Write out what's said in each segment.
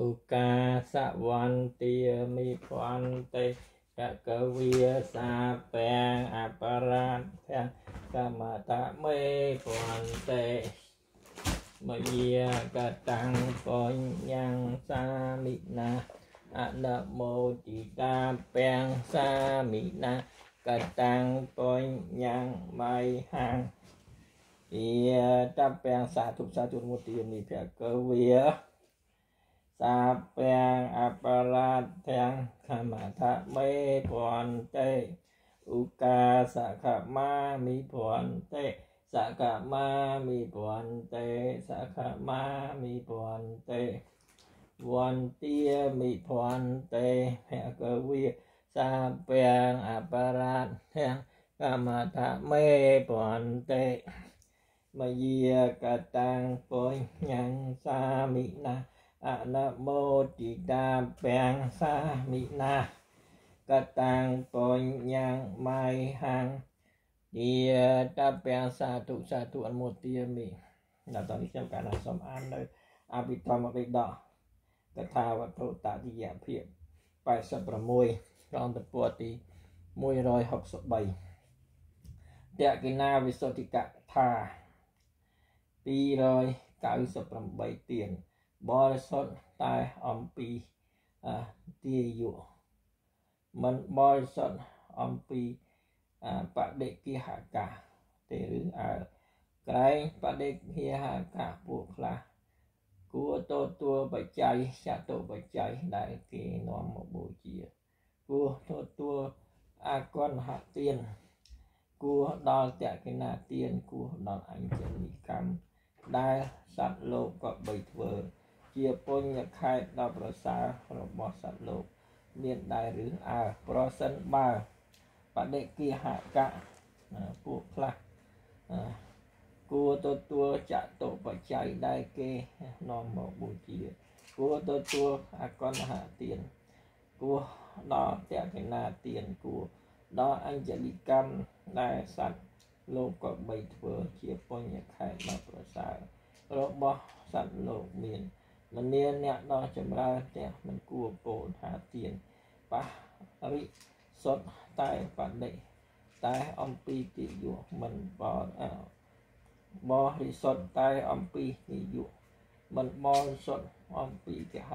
อุกาสวันติมิพันเตกะกวีสาแปงอปราชแปงกมตะเมพันเตมเยกตังปอยยังสามินาอะนะโมติตาแปงสามินากตังปอยยังไมหังเยตาแปงสาธุสาธุมุติยมีแผ่เกวีย បញ្ញសាមិណាអនមោទិតាពាំងសាមិណាកតាំងបញ្ញមៃហាំងយាតពាំងសាធុសាធុមុទិមិភកវិសាពាំងអបរាធទាំងកម្មតមេភន្តិឧកាសខមាមិភន្តិសកមាមិភន្តិសកមាមិភន្តិវន្ទាមិភន្តិភគវិសាពាំងអបរាធទាំងកម្មតមេភន្តិមយាកតាំងពុញ្ញសាមិណា អនមោទិតាពាំងសាមិណាកតាំងពុញ្ញមៃហាំងយាតពាំងសាធុសាធុអនុមោទាមិដល់តនេះខ្ញុំកាលណាសូមអាននៅអភិធម្មបិដកកថាវត្ថុតតិយភាព86ក្រមតពទី163តកិណាវិសុទ្ធិកថា298ទៀន បរិសុទ្ធតែអំពីទាយុមិនបរិសុទ្ធអំពីបដិគិហកៈទេឬអើក្រែងបដិគិហកៈពួកខ្លះគួរទទួលបច្ច័យចតុបច្ច័យដែលគេនាំមកបូជាគួរទទួលអកុណហទានគួរដល់តកិណាទានគួរដល់អញ្ជនិកម្មដែលសត្វលោកក៏បីធ្វើ ជាពុញ្ញខេតដល់ប្រសើររបស់សត្វលោក មានដែរឬអើប្រសិនបើបដិគិហកៈពួកខ្លះគួរទទួលចតុបច្ច័យដែលគេនាំមកបូជាគួរទទួលអកណ្ហទានគួរដល់តកិណាទានគួរដល់អញ្ជលិកម្មដែលសត្វលោកក៏បីធ្វើជាពុញ្ញខេតដ៏ប្រសើររបស់សត្វលោកមាន មនាអ្នកដ៏ចម្រើនទាំងមិនគួរពោលថាទានបរិសុទ្ធតែបដិតែអំពីទិយុមិនបរបរិសុទ្ធតែអំពីនិយុមិនបរិសុទ្ធអំពីគហ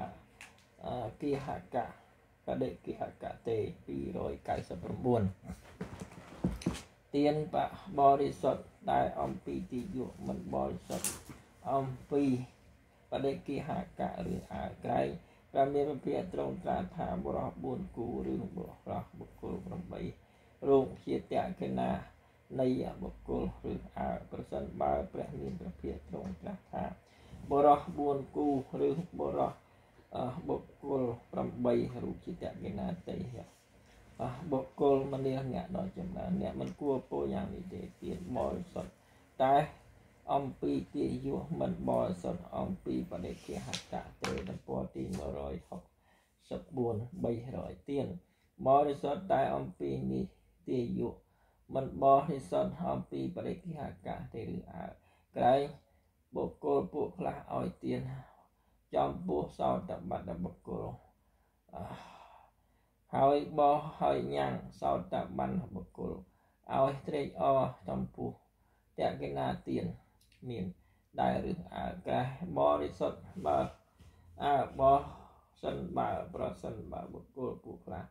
គិហកៈបដិគិហកៈទេ299ទានបបរិសុទ្ធតែអំពីទិយុមិនបរិសុទ្ធអំពី បដិគិហកៈឬអើក្រែងដែលមានពភាត្រង់ត្រាថាបរោះ4គូឬបរោះបុគ្គល8រោគជាតកណានៃបុគ្គលឬអើប្រសិនបើព្រះមានពភាត្រង់ត្រាថាបរោះ4គូឬបរោះបុគ្គល8រូបជាតកណាទេបុគ្គលមនាអ្នកដ៏ចម្រើនអ្នកមិនគួរពោយ៉ាងនេះទេទៀតបរិសុទ្ធតែ អំពីទាយុមិនបរិសុទ្ធអំពីបដិគិហកៈទេទំព័រទី164 300ទៀនបរិសុទ្ធតែអំពីនេះទាយុមិនបរិសុទ្ធអំពីបដិគិហកៈទេឬអើក្រែងបុគ្គលពួកខ្លះឲ្យទៀនចំពោះសោតបត្តបុគ្គលហើយបោះហើយញ៉ាំងសោតបណ្ឌបុគ្គលឲ្យត្រេកអរចំពោះតកិណាទៀន មានដែលឬអើកាសបរិសុទ្ធបើអើបោសិនបើប្រសិនបើបុគ្គលពួកខ្លះ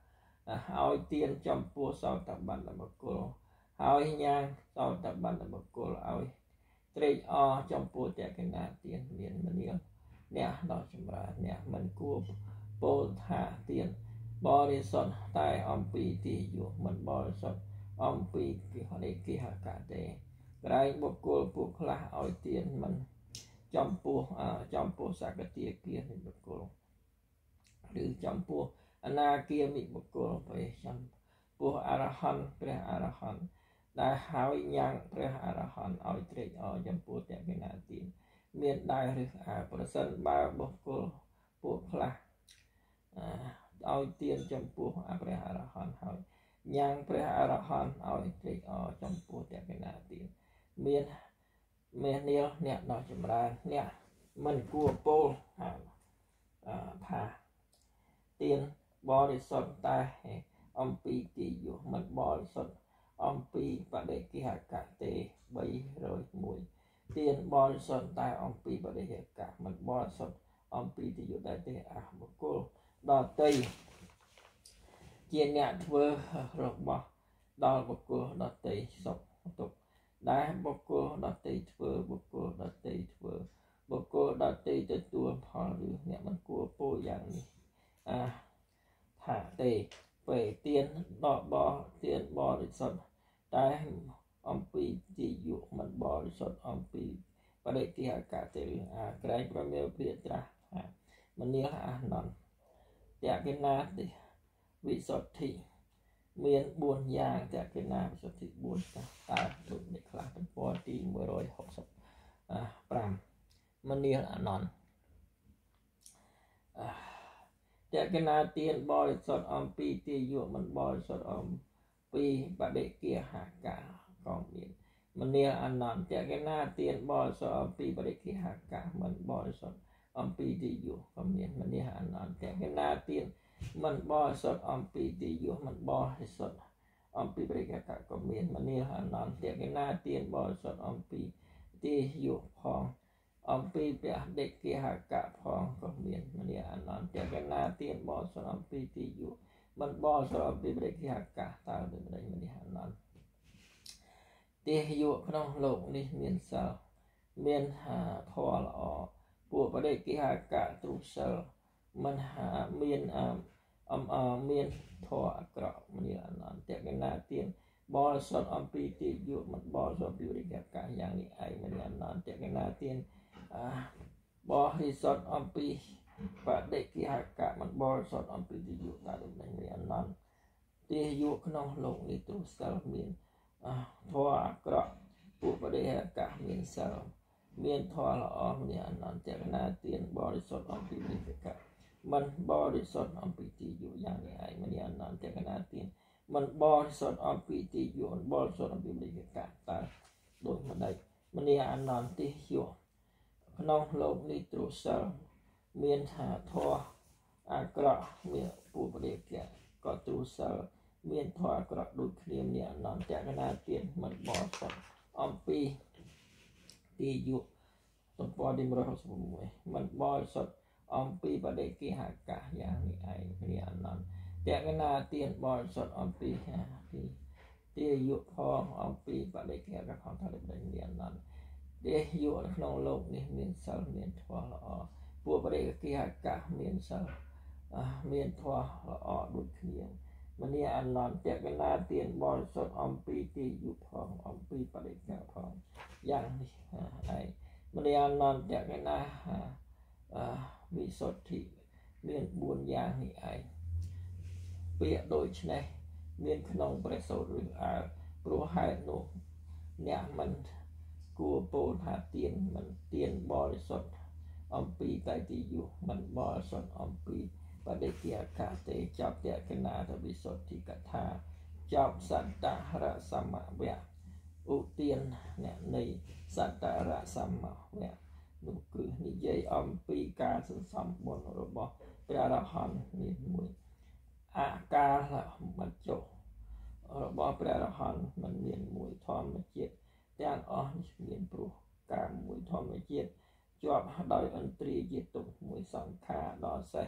ឲ្យទៀនចំពោះសោតបណ្ឌបុគ្គលហើយញ៉ាំសោតបណ្ឌបុគ្គលឲ្យត្រេកអរចំពោះតកណាទៀនមានមនាលអ្នកដ៏ចម្រើនអ្នកមិនគួរពោលថាទៀនបរិសុទ្ធតែអំពីទីយុមិនបរិសុទ្ធអំពីគិហនិគិហកទេ ក្រែងបុគ្គលពួកខ្លះឲ្យទានមិនចំពោះចំពោះសកតិគានិបុគ្គលឬចំពោះអនាគាមិបុគ្គលពេលចំពោះអរហន្តព្រះអរហន្តដែលហើយញ៉ាំងព្រះអរហន្តឲ្យត្រេកអរចំពោះតកិណាទានមានដែរឬអាប្រសិនបើបុគ្គលពួកខ្លះឲ្យទានចំពោះព្រះអរហន្តហើយញ៉ាំងព្រះអរហន្តឲ្យត្រេកអរចំពោះតកិណាទាន មានមេនាលអ្នកដ៏ចម្រើនអ្នកមិនគួរពោលថាទៀនបរិសុទ្ធតែអំពីទីយុមិនបរិសុទ្ធអំពីបដិគិហកៈទេ301ទៀនបរិសុទ្ធតែអំពីបដិគិហកៈមិនបរិសុទ្ធអំពីទីយុដែរទេអះបុគ្គលដតីជាអ្នកធ្វើរបស់ដល់បុគ្គលដតីសុខទុក្ខ ដែលបុគ្គលដតីធ្វើបុគ្គលដតីធ្វើបុគ្គលដតីទទួលផលឬអ្នកមិនគួរពោលយ៉ាងនេះអាថាទេពេលទៀនដកបទៀនបរិសុទ្ធតែអំពីទីយុមិនបរិសុទ្ធអំពីបដិគិហកទេអាក្រែងប្រមេភិត្រាថាមនាលអានន្តតកេណាទេវិសុទ្ធិ មាន4យ៉ាងតកេណាវិសុទ្ធិ4តើតើដូចនេះខ្លះទំព័រទី165មនាលអានន្តតកេណាទានបរិសុទ្ធអំពីទាយុមិនបរិសុទ្ធអំពីបដិគាហាកាក៏មានមនាលអានន្តតកេណាទានបរិសុទ្ធអំពីបដិគាហាកាមិនបរិសុទ្ធអំពីទាយុក៏មានមនាលអានន្តតកេណាទាន មិនបរិសុទ្ធអំពីទីយុមិនបរិសុទ្ធអំពីបរិកកក៏មានមនាលអនន្តកេណាទានបរិសុទ្ធអំពីទីយុផងអំពីពះដេកគេហកៈផងក៏មានមនាអនន្តកេណាទានបរិសុទ្ធអំពីទីយុមិនបរិសុទ្ធអំពីបរិកហកៈតើដូចម្ដេចមនាអនន្តទេយុក្នុងលោកនេះមានសិលមានធម៌ល្អពួកបរិកហកៈទ្រុសិលមិនមានអំ មានធរអាក្រក់មនីអនន្តកណាទៀនបរិសុទ្ធអំពីទីយុមិនបរិសុទ្ធពីរិយកាយ៉ាងនេះឯងមនីអនន្តកណាទៀនបរិសុទ្ធអំពីបដិគិហកៈមិនបរិសុទ្ធអំពីទីយុតាមដូចនេះអនន្តទីយុក្នុងលោកនេះទ្រុសិលមានធរអាក្រក់ពួកបដិហកៈមានសិលមានធម៌ល្អមានអនន្តកណាទៀនបរិសុទ្ធអំពីរិយកៈ មិនបរិសុទ្ធអំពីទីយុយ៉ាងនេះឯងមិនអនន្តកណាទានមិនបរិសុទ្ធអំពីទីយុមិនបរិសុទ្ធអំពីបរិកកតើដូចម្ដេចមនីអនន្តិយុក្នុងលោកនេះទ្រុសិលមានថាធរអាក្រក់មានពុបរិកៈក៏ទ្រុសិលមានធរអាក្រក់ដូចគ្នានេះអនន្តកណាទានមិនបរិសុទ្ធអំពីទីយុទំព័រទី166មិនបរិសុទ្ធ អំពីបដិគិហកៈយ៉ាងនេះឯងព្រះអនន្តតកណាទានបរិសុទ្ធអំពីទីទាយុផងអំពីបដិគិហកៈផងថាដូចនេះអនន្តទាយុក្នុងលោកនេះមានសិលមានធម៌ល្អពួកបដិគិហកៈមានសិលមានធម៌ល្អដូចគ្នាមនីអនន្តតកណាទានបរិសុទ្ធអំពីទីយុផងអំពីបដិគិហផងយ៉ាងនេះឯងមនីអនន្តតកណា អឺវិសុទ្ធិមាន4យ៉ាងនេះឯងពាក្យដូចនេះមានក្នុងព្រះសូត្រឬអើព្រោះហេតុនោះអ្នកមិនគួរពោលថាទៀនមិនទៀនបរិសុទ្ធអំពីតៃទីយុមិនបរិសុទ្ធអំពីបដិជាកាទេចប់តកណាទវិសុទ្ធិកថាចប់សន្តរសមវៈឧទានអ្នកនៃសន្តរសមវៈ នោះគឺនិយាយអំពីការសន្សំបុណ្យរបស់ព្រះរហន្តនេះមួយអាកាសមិនចុះរបស់ព្រះរហន្តមិនមានមួយធម្មជាតិទាំងអស់នេះមានព្រោះការមួយធម្មជាតិជាប់ដោយអន្ត្រីជាទុកមួយសង្ខារដល់សេះ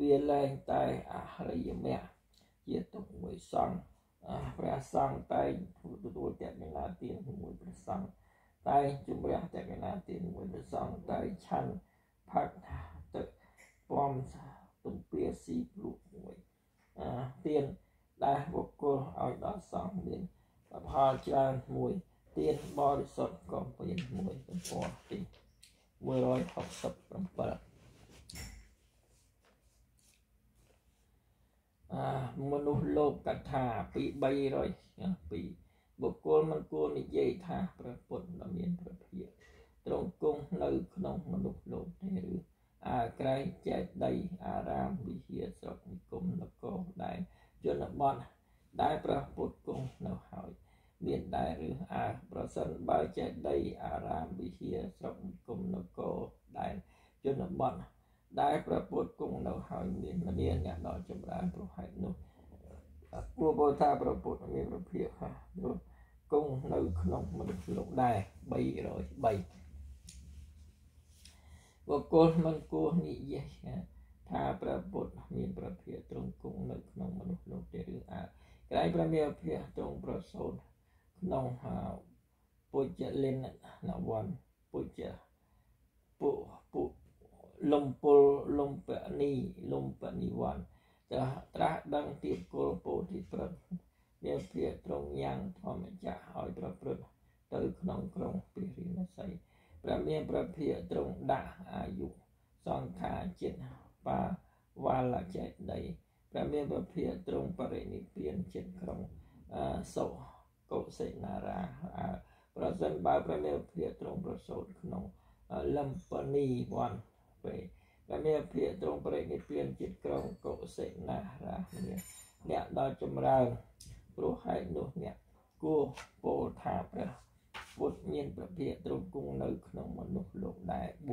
វាលែងតែអរិយមគ្គជាទុកមួយសង្ឃព្រះសង្ឃតែទទួលតេណាទានមួយព្រះសង្ឃ តែជំរះតកណាទីមួយព្រះសង្ឃតែឆាន់ផឹកទឹកពំទំពាស៊ីព្រុមួយអាទៀនដែលបុគ្គលឲ្យដល់សង្ឃមានផលច្រើនមួយទៀនបរិសុទ្ធក៏មានមួយទំព័រទី167អាមនុស្សលោកកថាពី300ពី បុគ្គលមិនគួរនិយាយថាព្រះពុទ្ធដ៏មានព្រះភិយទ្រង់គង់នៅក្នុងមនុស្សលោកទេឬអាក្រែងចែកដីអារាមវិហារស្រុកនិគមនគរដែលជនបទដែលព្រះពុទ្ធគង់នៅហើយមានដែរឬអាប្រសិនបើចែកដីអារាមវិហារស្រុកនិគមនគរដែលជនបទដែលព្រះពុទ្ធគង់នៅហើយមានមនាអ្នកដល់ចម្រើនប្រហែលនោះគួរពោលថាព្រះពុទ្ធមានប្រភិបថា គង់នៅក្នុងមនុស្សលោកដែរ303បុគ្គលមិនគួរនិយាយថាព្រះពុទ្ធមានប្រភិបទ្រង់គង់នៅក្នុងមនុស្សលោកទេឬអើក្រែងព្រះមានប្រភិបទ្រង់ប្រសូតក្នុងពុជ្ជលិននវ័នពុជ្ជពុពុលំពលលំពនីលំពនិវ័នត្រាស់ត្រាស់ដឹងទៀតគោលពោធិព្រឹកមា នភាកត្រង់យ៉ាងធម្មចក្រឲ្យប្រព្រឹត្តទៅក្នុងក្រុងព្រះរាណសីព្រះមានព្រះភិកត្រង់ដាក់អាយុសង្ខារចិត្តបាវលចេតីព្រះមានព្រះភិកត្រង់បរិនិព្វានចិត្តក្រុងសុកុសេនារាប្រសិនបើព្រះមានភិកត្រង់ប្រសូតក្នុងលំបនីវ័នពេលព្រះមានភិកត្រង់បរិនិព្វានចិត្តក្រុងកុសេនារាអ្នកដល់ចម្រើន ព្រោះហេតុនោះអ្នកគួរពោលថាព្រះពុទ្ធមានព្រះភិក្ខទ្រង់គង់នៅក្នុងមនុស្សលោកដែរ304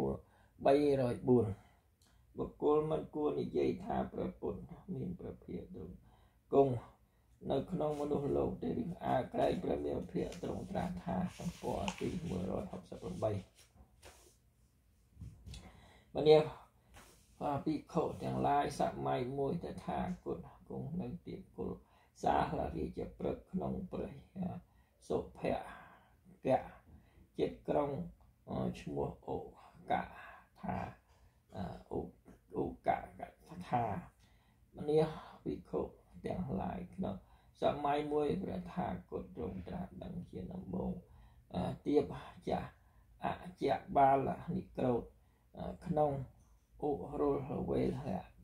បុគ្គលមិនគួរនិយាយថាព្រះពុទ្ធមានព្រះភិក្ខទ្រង់គង់នៅក្នុងមនុស្សលោកទេឬអើក្រែងព្រះមានភិក្ខទ្រង់ត្រាស់ថាសម្ព័ន្ធទី168មនាភិក្ខុទាំងឡាយសម័យមួយតថាគតគង់នៅទីគុល សាលរាជព្រឹកក្នុងព្រះសុភៈកៈចិត្តក្រុងឈ្មោះអូកថាអូអូកកថាមនាវិខុទាំងឡាយក្នុងសម័យមួយព្រះថាគតទ្រង់ត្រាស់ដឹងជាដំបូងទៀបចាស់អជាបាលនិក្រោតក្នុងឧរុលវេល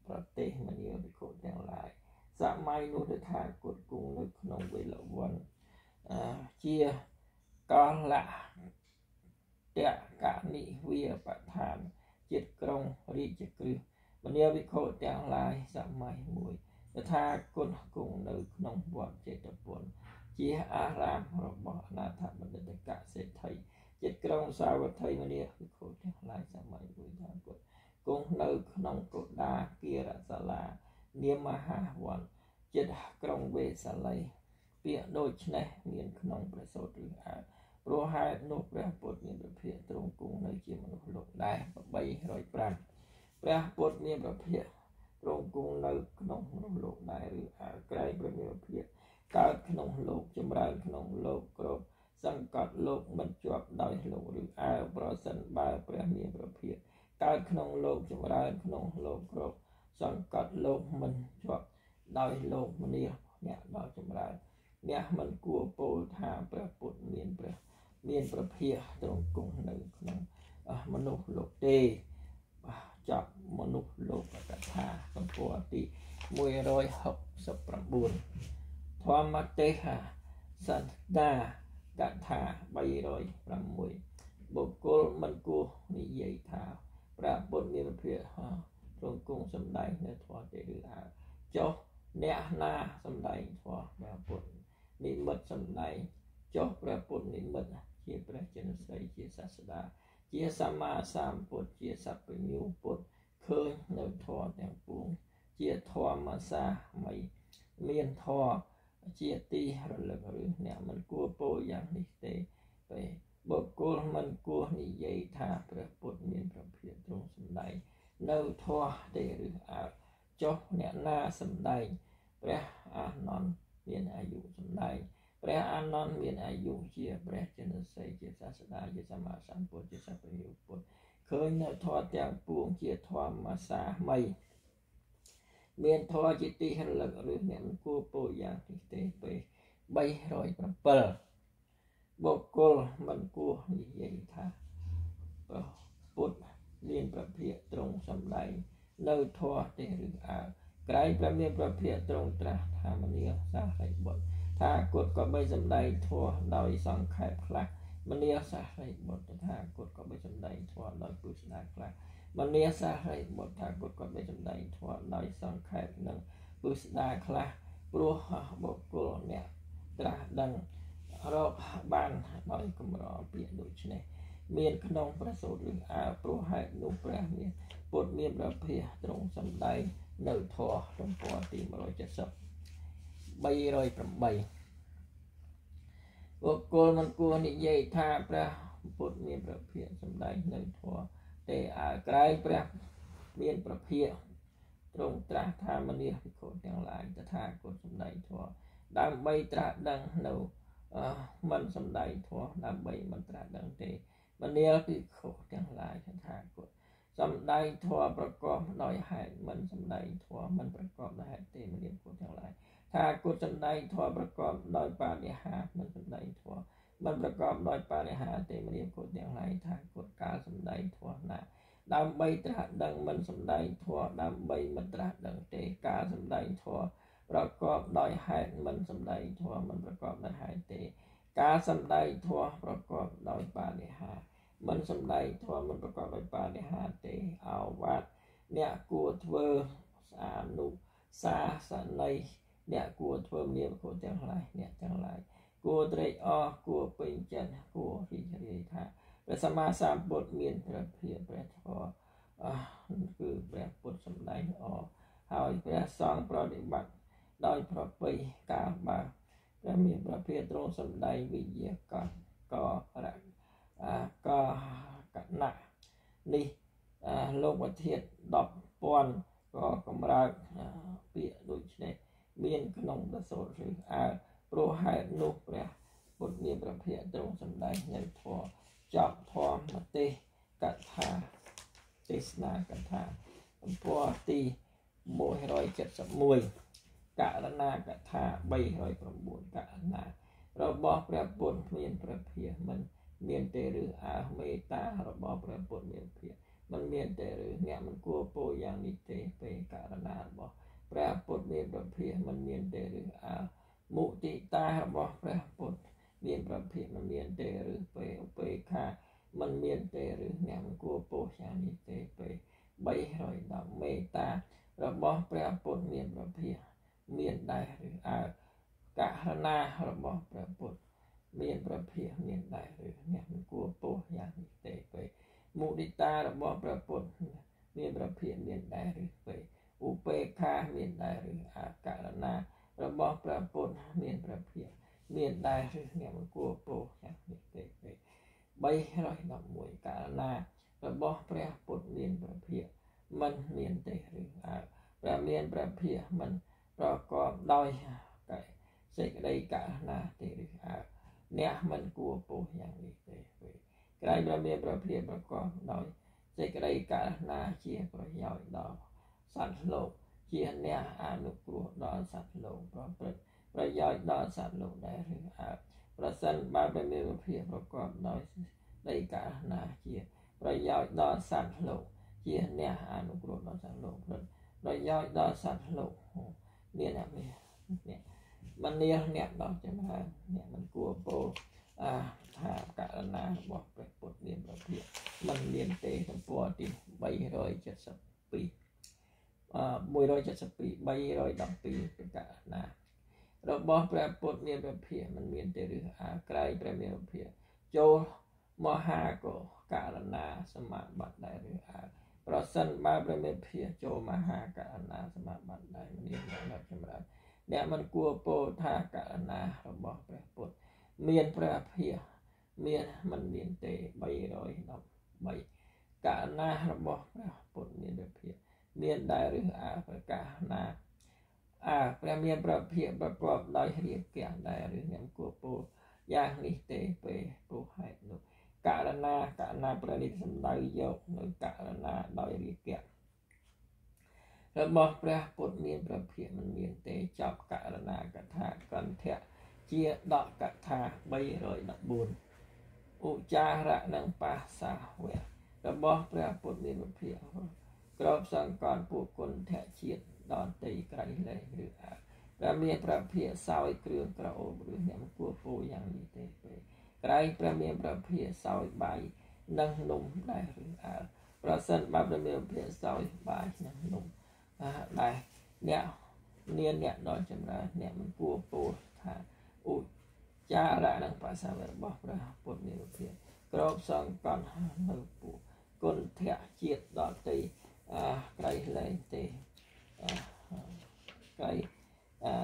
ប្រទេសមនាវិខុទាំងឡាយ សម័យនោះទៅថាគត់គង់នៅក្នុងវេលវ័នជាកលៈតកនិវាបឋានចិត្តក្រុងរាជគ្រឹះមនាវិខទាំងឡាយសម័យមួយតថាគតគង់នៅក្នុងវត្តចេតពុនជាអារាមរបស់អនាថបណ្ឌិតកសេដ្ឋីចិត្តក្រុងសាវត្ថីមនាវិខទាំងឡាយសម័យមួយថាគតគង់នៅក្នុងកោដាគិរសាលា នាមមហាវ័នចិត្តក្រុងវេសាលីពាក្យដូច្នេះមានក្នុងព្រះសូត្រឬអើព្រោះហេតុនោះព្រះពុទ្ធមានប្រភិយទ្រង់គង់នៅជាមនុស្សលោកដែរ305ព្រះពុទ្ធមានប្រភិយទ្រង់គង់នៅក្នុងមនុស្សលោកដែរឬអើក្រែងព្រះមានប្រភិយកើតក្នុងលោកចម្រើនក្នុងលោកគ្រប់សង្កត់លោកមិនជាប់ដោយលោកឬអើប្រសិនបើព្រះមានប្រភិយកើតក្នុងលោកចម្រើនក្នុងលោកគ្រប់ សង្កត់លោកមិនជាប់ដោយលោកមនីអ្នកដល់ចម្រើនអ្នកមិនគួរពោលថាព្រះពុទ្ធមានព្រះមានប្រភាទ្រង់គង់នៅក្នុងមនុស្សលោកទេចាប់មនុស្សលោកកថាសម្ពោធទី169ធម្មទេសសន្តាកថា306បុគ្គលមិនគួរនិយាយថាព្រះពុទ្ធមានព្រះ ទ្រង់គង់សម្ដែងនៅធម៌ទេឬអើចុះអ្នកណាសំដែងធម៌ព្រះពុទ្ធនិមិត្តសំដែងចុះព្រះពុទ្ធនិមិត្តជាព្រះចន្ទស្រីជាសាស្តាជាសម្មាសម្ពុទ្ធជាសัพពញូពុទ្ធឃើញនៅធម៌ទាំងពួង ជាធម៌សាមីមានធម៌ជាទីរលឹកឬអ្នកមិនគួរពោលយ៉ាងនេះទេពេលបុគ្គលមិនគួរនិយាយថាព្រះពុទ្ធមានប្រភេទទ្រង់សម្ដែង នៅធម៌ទេឬអើចុះអ្នកណាសម្ដែងព្រះអានន្ទមានអាយុសម្ដែងព្រះអានន្ទមានអាយុជាព្រះចន្ទសីជាសាស្តាជាសម្មាសម្ពុទ្ធជាសព្វយុពុទ្ធឃើញនៅធម៌ទាំងពួងជាធម្មសាមីមានធម៌ជាទីរលឹកឬអ្នកមិនគួរពោលយ៉ាងនេះទេពេល307បុគ្គលមិនគួរនិយាយថាពុទ្ធ មានប្រភិយត្រង់សម្ដែងនៅធម៌ទេឬអើក្រែងព្រះមានប្រភិយត្រង់ត្រាស់ថាមនាសារីបុត្រថាគតក៏បីសម្ដែងធម៌ដោយសង្ខេបខ្លះមនាសារីបុត្រថាគតក៏បីសម្ដែងធម៌ដោយពុស្ដាខ្លះមនាសារីបុត្រថាគតក៏បីសម្ដែងធម៌ដោយសង្ខេបនិងពុស្ដាខ្លះព្រោះបុគ្គលអ្នកត្រាស់ដឹងរកបានដោយកម្រពាក្យដូច្នេះ មានក្នុងព្រះសូត្រឬអើព្រោះហេតុនោះព្រះមានពុទ្ធមានប្រភាសត្រង់សំដែងនៅធម៌ទំព័រទី170 308បុគ្គលមិនគួរនិយាយថាព្រះពុទ្ធមានប្រភាសសំដែងនៅធម៌ទេអើក្រែងព្រះមានប្រភាសទ្រង់ត្រាស់ថាមនីភិក្ខុទាំងឡាយតថាគតសំដែងធម៌ដើម្បីត្រាស់ដឹងនៅមិនសំដែងធម៌ដើម្បីមិនត្រាស់ដឹងទេ មនាលភិក្ខុទាំងឡាយតថាគតសំដែងធម៌ប្រកបដោយហេតុមិនសំដែងធម៌មិនប្រកបដោយហេតុទេមនាលភិក្ខុទាំងឡាយថាគុតសំដែងធម៌ប្រកបដោយបរិហាមិនសំដែងធម៌មិនប្រកបដោយបរិហាទេមនាលគុតទាំងឡាយថាគុតការសំដែងធម៌ណាដើម្បីត្រាស់ដឹងមិនសំដែងធម៌ដើម្បីមិនត្រាស់ដឹងទេការសំដែងធម៌ប្រកបដោយហេតុមិនសំដែងធម៌មិនប្រកបដោយហេតុទេ ការសំដែងធម៌ប្រកបដោយបរិហា មិនសំដែងធម៌មិនប្រកបដោយបរិហាទេអវាទអ្នកគួរធ្វើសានុសាសន័យអ្នកគួរធ្វើមនាមគួរទាំងឡាយអ្នកទាំងឡាយគួរត្រេកអរគួរពេញចិត្តគួររីករាយថាព្រះសម្មាសម្ពុទ្ធមានព្រះភាពព្រះធម៌អគឺព្រះពុទ្ធសម្ដែងអហើយព្រះសង្ឃប្រតិបត្តិដោយប្រពៃការបាព្រះមានព្រះភាពទ្រង់សម្ដែងវិញ្ញាកកករៈ កកណៈនេះលោកវធាត10,000ក៏កម្រើកពាក្យដូចនេះមានក្នុងដសូតឬអើព្រោះហេតុនោះព្រះពុទ្ធមានព្រះភិក្ខទ្រង់សម្ដែងនៅធម៌ចប់ធម៌មទេសកថាទេសនាកថាទំព័រទី171ករណាកថា309ករណារបស់ព្រះពុទ្ធមានព្រះភិក្ខមិន មានទេឬអើមេត្តារបស់ព្រះពុទ្ធមានភិក្ខមិនមានទេឬអ្នកមិនគួរពោយ៉ាងនេះទេពេលករណារបស់ព្រះពុទ្ធមានប្រភាមិនមានទេឬអើមុទិតារបស់ព្រះពុទ្ធមានប្រភាមិនមានទេឬពេលឧបេខាមិនមានទេឬអ្នកមិនគួរពោះយ៉ាងនេះទេពេល310មេត្តារបស់ព្រះពុទ្ធមានប្រភាមានដែរឬអើករណារបស់ព្រះពុទ្ធ មានប្រភាមានដែរឬអ្នកមិនគួរពោះយ៉ាងនេះទេពេលមុទិតារបស់ព្រះពុទ្ធមានប្រភាមានដែរឬពេលឧបេខាមានដែរឬអាករណារបស់ព្រះពុទ្ធមានព្រះភិក្ខមានដែរឬអ្នកមិនគួរពោលយ៉ាងនេះទេទេ311ករណារបស់ព្រះពុទ្ធមានព្រះភិក្ខមិនមានទេឬអើព្រះមានព្រះភិក្ខមិនប្រកបដោយសេចក្តីករណាទេឬអើ អ្នកមិនគួរពោលយ៉ាងនេះទេទេក្រែងព្រះមានព្រះភិក្ខប្រកបដោយសេចក្តីករណាជាប្រយោជន៍ដល់សត្វលោកជាអ្នកអនុគ្រោះដល់សត្វលោកប្រព្រឹត្តប្រយោជន៍ដល់សត្វលោកដែរឬអើប្រសិនបើព្រះមេរភាពប្រកបដោយដីកាណាជាប្រយោជន៍ដល់សត្វលោកជាអ្នកអនុគ្រោះដល់សត្វលោកព្រឹត្តប្រយោជន៍ដល់សត្វលោកមានអ្នកនេះអ្នក មនាអ្នកដល់ចម្រើនអ្នកមិនគួរពោលអាថាករណារបស់ព្រះពុទ្ធមានប្រភិមិនមានទេទំព័រទី372 172 312ប្រកាសណារបស់ព្រះពុទ្ធមានព្រះភិមិនមានទេឬអាក្រៃព្រះមានព្រះភិចូលមហាកោករណាសមាបត្តិដែរឬអាប្រសិនបើព្រះមេភិចូលមហាករណាសមាបត្តិដែរមានអ្នកចម្រើន អ្នកមិនគួរពោលថាករណារបស់ព្រះពុទ្ធមានព្រះភិមានមិនមានទេ313ករណារបស់ព្រះពុទ្ធមានព្រះភិមានដែរឬអប្រកាសណាអើព្រះមានប្រភិបប្រកបដោយរៀបគាំងដែរឬខ្ញុំគួរពោលយ៉ាងនេះទេពេលព្រោះហេតុនោះករណាករណាប្រនិតសំដៅយកនៅករណាដោយរៀបគាំង របស់ព្រះពុទ្ធមានប្រភិបមិនមានទេចប់ករណាកថាកន្ធៈជាដកកថា314ឧចារៈនិងបាសាវៈរបស់ព្រះពុទ្ធមានប្រភិបក្របសង្កត់ពួកគុណធជាតិដនតីក្រៃលែងឬអើព្រះមានព្រះភិសោយគ្រឿងក្រអូបឬអ្នកគួរពោយ៉ាងនេះទេពេលក្រែងព្រះមានព្រះភិសោយបាយនិងនំដែរឬអើប្រសិនបើព្រះមានព្រះសោយបាយនិងនំ ដែរអ្នកមានអ្នកដល់ចម្រើនអ្នកមិនគួរពោថាឧចារៈនិងភាសារបស់ព្រះពុទ្ធមានភាពក្របសង្កត់នៅពួកគុណធៈជាតិដតីអាក្រៃលែងទេក្រៃអា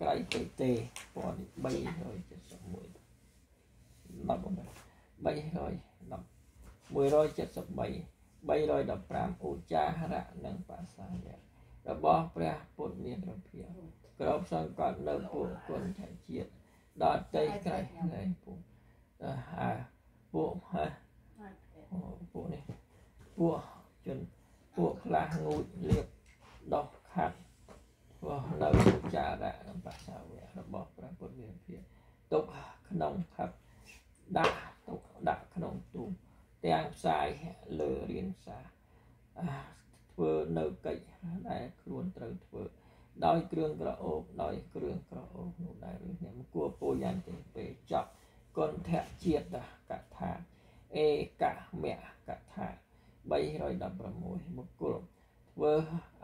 ក្រៃទេទេពណ៌371 310 173 315ឧចាហរៈនិងបាសាយៈរបស់ព្រះពុទ្ធមានរភិយក្របសង្កត់នៅពួកគុណធៈជាតិដតីក្រៃលែងពួកអាពួកហើយពួកនេះពួកជនពួកខ្លះងូចលៀបដោះខាត់ព្រោះនៅចារៈបសាវៈរបស់ព្រះពុទ្ធមានភាពទុកក្នុងខាត់ដាក់ទុកដាក់ក្នុងទូ ទាំងផ្សាយលើរៀនសាធ្វើនៅកិច្ចដែលខ្លួនត្រូវធ្វើដោយគ្រឿងក្រអូបដោយគ្រឿងក្រអូបនោះដែរឬអ្នកគួរពោយ៉ាងទេពេលចប់គុណធៈជាតិកថាអេកមៈកថា316បុគ្គលធ្វើ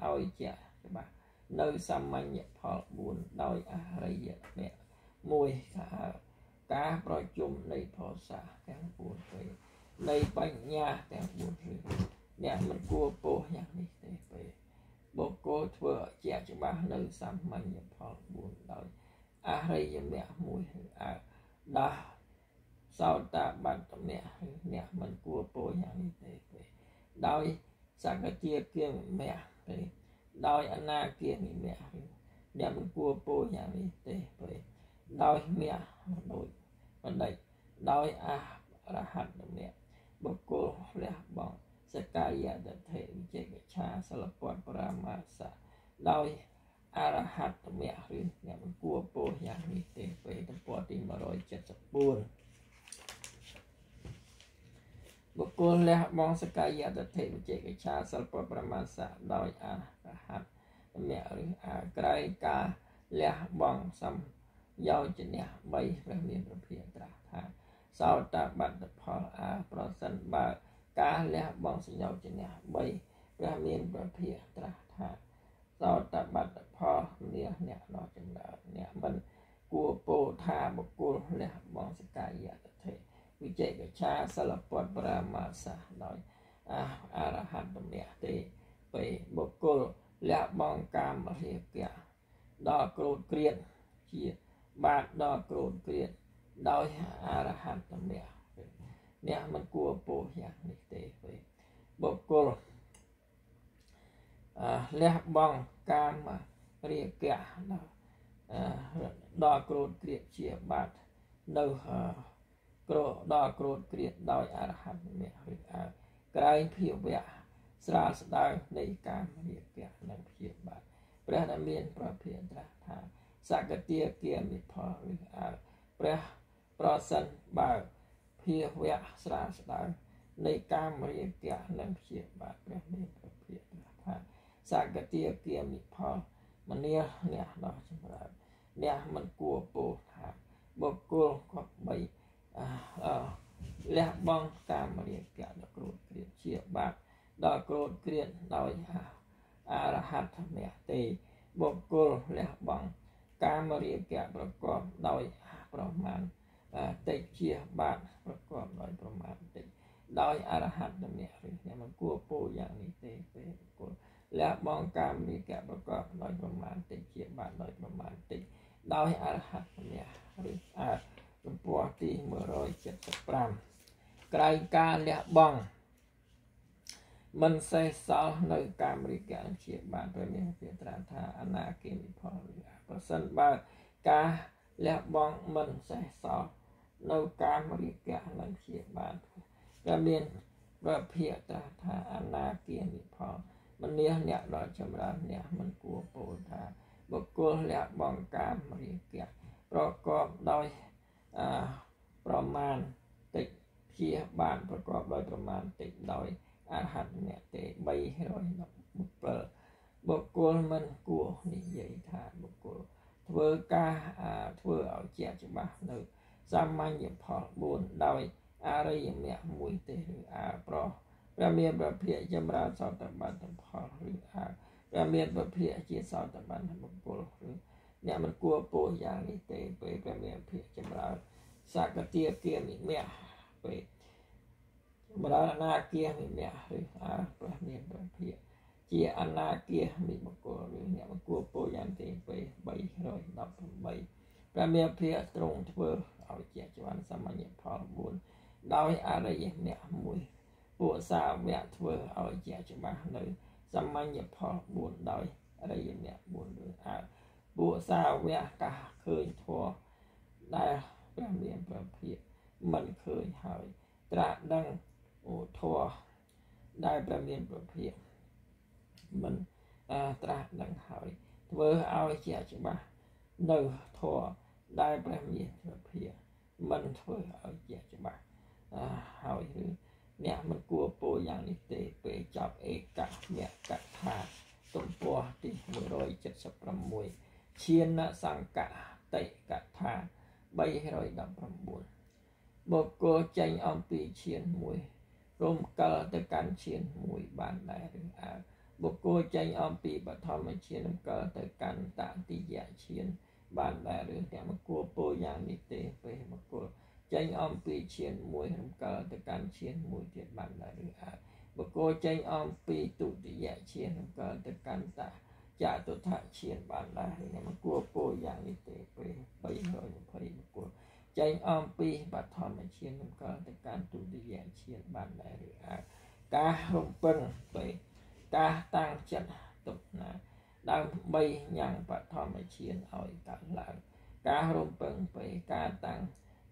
ឲ្យជាច្បាស់នៅសាមញ្ញផល4ដោយអរិយមគ្គ1ថាការប្រជុំនៃផលសាទាំង4ពេល នៃបញ្ញាទាំង4រឿងអ្នកមិនគួរពោះយ៉ាងនេះទេពេលបុគ្គលធ្វើឲ្យជាច្បាស់នៅសាមញ្ញផល4ដោយអរិយមគ្គ1ឬអដាសោតាបត្តមៈអ្នកមិនគួរពោះយ៉ាងនេះទេពេលដោយសកជាគៀមៈទេដោយអនាគិមិមៈអ្នកមិនគួរពោលយ៉ាងនេះទេព្រេដោយមៈដូចបណ្ឌិតដោយអ រហត្តមៈបុគ្គលលះបង់សកាយតថេវិជេកឆាសិលពតបរាមាសៈដោយអរហត្តមៈឬអ្នកមិនគួរពោលយ៉ាងនេះទេពេលទំព័រទី174បុគ្គលលះបង់សកាយតធិវិជេកឆាសិលពប្រមាសៈដោយអរហត្តមៈឬអាក្រៃការលះបង់សំយោជនៈ3ព្រះមានប្រភាត្រាស់ថា សោតបត្តផលអាប្រសិនបើការលះបង់សយោជនៈ3ព្រះមានប្រភាត្រាស់ថាសោតបត្តផលមាសអ្នកដ៏ចម្រើនអ្នកមិនគួរពោថាបុគ្គលលះបង់សកាយតធិវិជ័យកឆាសិលពតបរាមាសាដោយអរហន្តម្នាក់ទេពេលបុគ្គលលះបង់កាមរាគៈដល់គ្រូតក្រៀតជាបាទដល់គ្រូតក្រៀត ដោយអរហន្តម្នាក់អ្នកមិនគួរពោះយ៉ាងនេះទេពេលបុគ្គលលះបង់កាមរាគៈដល់គ្រូតក្រៀតជាបាទនៅក្រដល់គ្រូតក្រៀតដោយអរហន្តមគ្គឬអើក្រែងភាវៈស្រាលស្ដើងនៃកាមរាគៈនិងព្យាបាទព្រះដែលមានប្រភាត្រាស់ថាសកតិគាមិផលឬអើព្រះ ប្រសិនបើភាវៈស្រាលស្ដើងនៃកាមរាគៈនិងព្យាបាទព្រះមានប្រភាត្រាស់ថាសកតិគាមិផលមនាអ្នកដ៏ចម្រើនអ្នកមិនគួរពោលថាបុគ្គលគាត់បីលះបង់តាមរាគៈដល់គ្រូតគ្រៀតជាបាបដល់គ្រូតគ្រៀតដោយអរហត្តមៈទេបុគ្គលលះបង់កាមរាគៈប្រកបដោយប្រមាណ តិចជាបាបប្រកបដោយប្រមាណតិចដោយអរហត្តមៈឬអ្នកមិនគួរពោលយ៉ាងនេះទេពេលបុគ្គលលះបង់កាមរាគៈប្រកបដោយប្រមាណតិចជាបាបដោយប្រមាណតិចដោយអរហត្តមៈឬអរទំព័រទី175ក្រែងការលះបង់មិនសេះសល់នៅកាមរិកៈជាបានព្រះមានពាក្យត្រាថាអនាគមិផលប្រសិនបើការលះបង់មិនសេះសល់ នៅកាមរិកៈនឹងជាបានព្រះមានព្រះភិក្ខត្រាថាអនាគមិផលមនាសអ្នកដ៏ចម្រើនអ្នកមិនគួរពោលថាបុគ្គលលះបង់កាមរិកៈប្រកបដោយប្រមាណតិចជាបានប្រកបដោយប្រមាណតិចដោយអរហត្តអ្នកទេ317បុគ្គលមិនគួរនិយាយថាបុគ្គលធ្វើការធ្វើឲ្យជាក់ច្បាស់នៅ សាមញ្ញផល4ដោយអរិយមគ្គមួយទេឬអប្រោះព្រះមានប្រភិយចម្រើនសតបត្តិផលឬអព្រះមានប្រភិយជាសតបត្តិបុគ្គលឬអ្នកមិនគួរពោលយ៉ាងនេះទេពេលព្រះមានភិកចម្រើនសកតិគាមិមៈពេលបរណាគាមានអ្នកឬអើព្រះមានព្រះភិយជាអនាគាមានបុគ្គលឬអ្នកបង្គួរពោយ៉ាងទេពេ318ព្រះមានភិយត្រង់ធ្វើ ឲ្យជាចវ័នសាមញ្ញផល4ដោយអរិយអ្នកមួយពួកសាវកធ្វើឲ្យជាច្បាស់នៅសាមញ្ញផល4ដោយអរិយអ្នក4ឬអើពួកសាវកកាសឃើញធัวដែលព្រះមានព្រះភិយមិនឃើញហើយត្រាស់ដឹងអូធัวដែលព្រះមានព្រះភិយមិនត្រាស់ដឹងហើយធ្វើឲ្យជាច្បាស់នៅធัว ដែលព្រះមានព្រះភិយមិនធ្វើឲ្យជាច្បាស់ហើយឬអ្នកមិនគួរពោលយ៉ាងនេះទេពេលចប់ឯកអ្នកកថាទំព័រទី176ឈានសង្កតិកថា319បុគ្គលចេញអំពីឈានមួយរំកិលទៅកាន់ឈានមួយបានដែរឬអើបុគ្គលចេញអំពីបឋមឈានរំកិលទៅកាន់តតិយឈាន បានដែរឬអ្នកមកគួរពោលយ៉ាងនេះទេពេលបុគ្គលចេញអំពីឈានមួយរំកិលទៅកាន់ឈានមួយទៀតបានដែរឬអើបុគ្គលចេញអំពីទុតិយឈានរំកិលទៅកាន់តចតុថឈានបានដែរអ្នកមកគួរពោលយ៉ាងនេះទេពេល320បុគ្គលចេញអំពីបឋមឈាននឹងកលទៅកាន់ទុតិយឈានបានដែរឬអើការរំពឹងទៅការតាំងចិត្តទុកណា ដើម្បីញ៉ាំងបឋមឈានឲ្យកើតឡើងការរំពឹងទៅការតាំង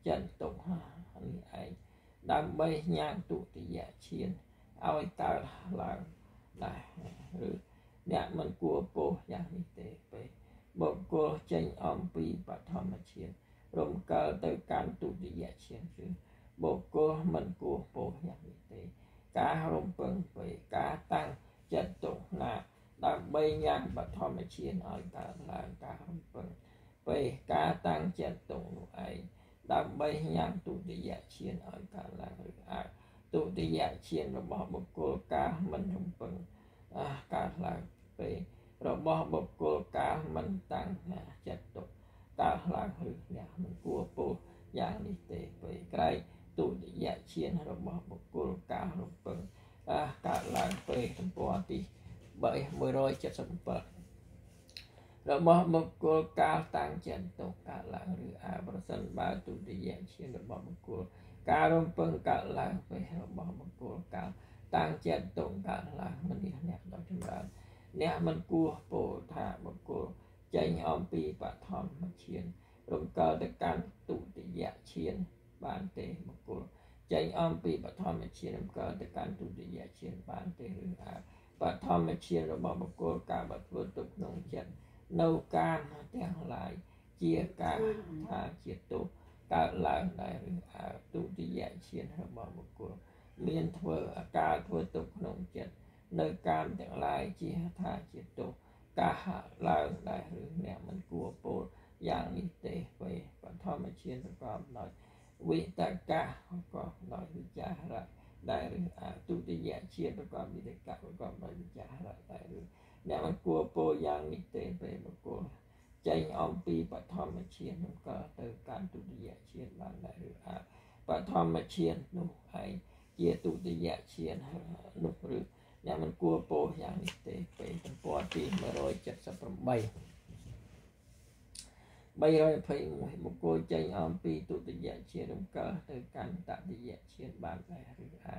ចិត្តទុកនេះឯងដើម្បីញ៉ាំងទុតិយឈានឲ្យកើតឡើងដែរឬអ្នកមិនគួរពោលយ៉ាងនេះទេពេលបុគ្គលចេញអំពីបឋមឈានរំកិលទៅកាន់ទុតិយឈានគឺបុគ្គលមិនគួរពោលយ៉ាងនេះទេ ការរំពឹងពេការតាំងចិត្តទុកណា ដើម្បីញ៉ាំបឋមឈានឲ្យកើតឡើងការរំពឹងពេការតាំងចិត្តទុកនោះឯងដើម្បីញ៉ាំទុតិយឈានឲ្យកើតឡើងឬអាចទុតិយឈានរបស់បុគ្គលការមិនរំពឹងកើតឡើងពេរបស់បុគ្គលការមិនតាំងចិត្តទុកកើតឡើងឬអ្នកមិនគួរពោលយ៉ាងនេះទេពេលក្រែងទុតិយឈានរបស់បុគ្គលការរំពឹងកើតឡើងពេលទំព័រទី 177របស់បុគ្គលកាលតាំងចិត្តទុកកើតឡើងឬអាប្រសិនបើទុតិយឈានរបស់បុគ្គលការរំពឹងកើតឡើងពេលរបស់បុគ្គលកាលតាំងចិត្តទុកកើតឡើងមនេះអ្នកដល់ចម្រើនអ្នកមិនគួរពោលថាបុគ្គលចេញអំពីបឋមឈានរំកិលទៅកាន់ទុតិយឈានបានទេបុគ្គលចេញអំពីបឋមឈានរំកិលទៅកាន់ទុតិយឈានបានទេឬអើ បឋមឈានរបស់បុគ្គលការបើធ្វើទុកក្នុងចិត្តនៅកាមទាំងឡាយជាការថាជាទុកកើតឡើងដែរឬអើទុតិយឈានរបស់បុគ្គលមានធ្វើអាការធ្វើទុកក្នុងចិត្តនៅកាមទាំងឡាយជាថាជាទុកការហាក់ឡើងដែរឬអ្នកមិនគួរពោលយ៉ាងនេះទេពេលបឋមឈានប្រកបដោយវិតកៈប្រកបដោយវិចារៈ ដែរឬអទុតិយឈានប្រកបវិតកៈប្រកបដោយវិចារៈដែរឬអ្នកមិនគួរពោលយ៉ាងនេះទេពេលបុគ្គលចេញអំពីបឋមឈាននឹងក៏ទៅកាន់ទុតិយឈានបានដែរឬអបឋមឈាននោះឯងជាទុតិយឈាននោះឬអ្នកមិនគួរពោលយ៉ាងនេះទេពេលទំព័រទី178 321បុគ្គលចេញអំពីទុតិយជារំកិលទៅកាន់តតិយជាបានដែរឬថា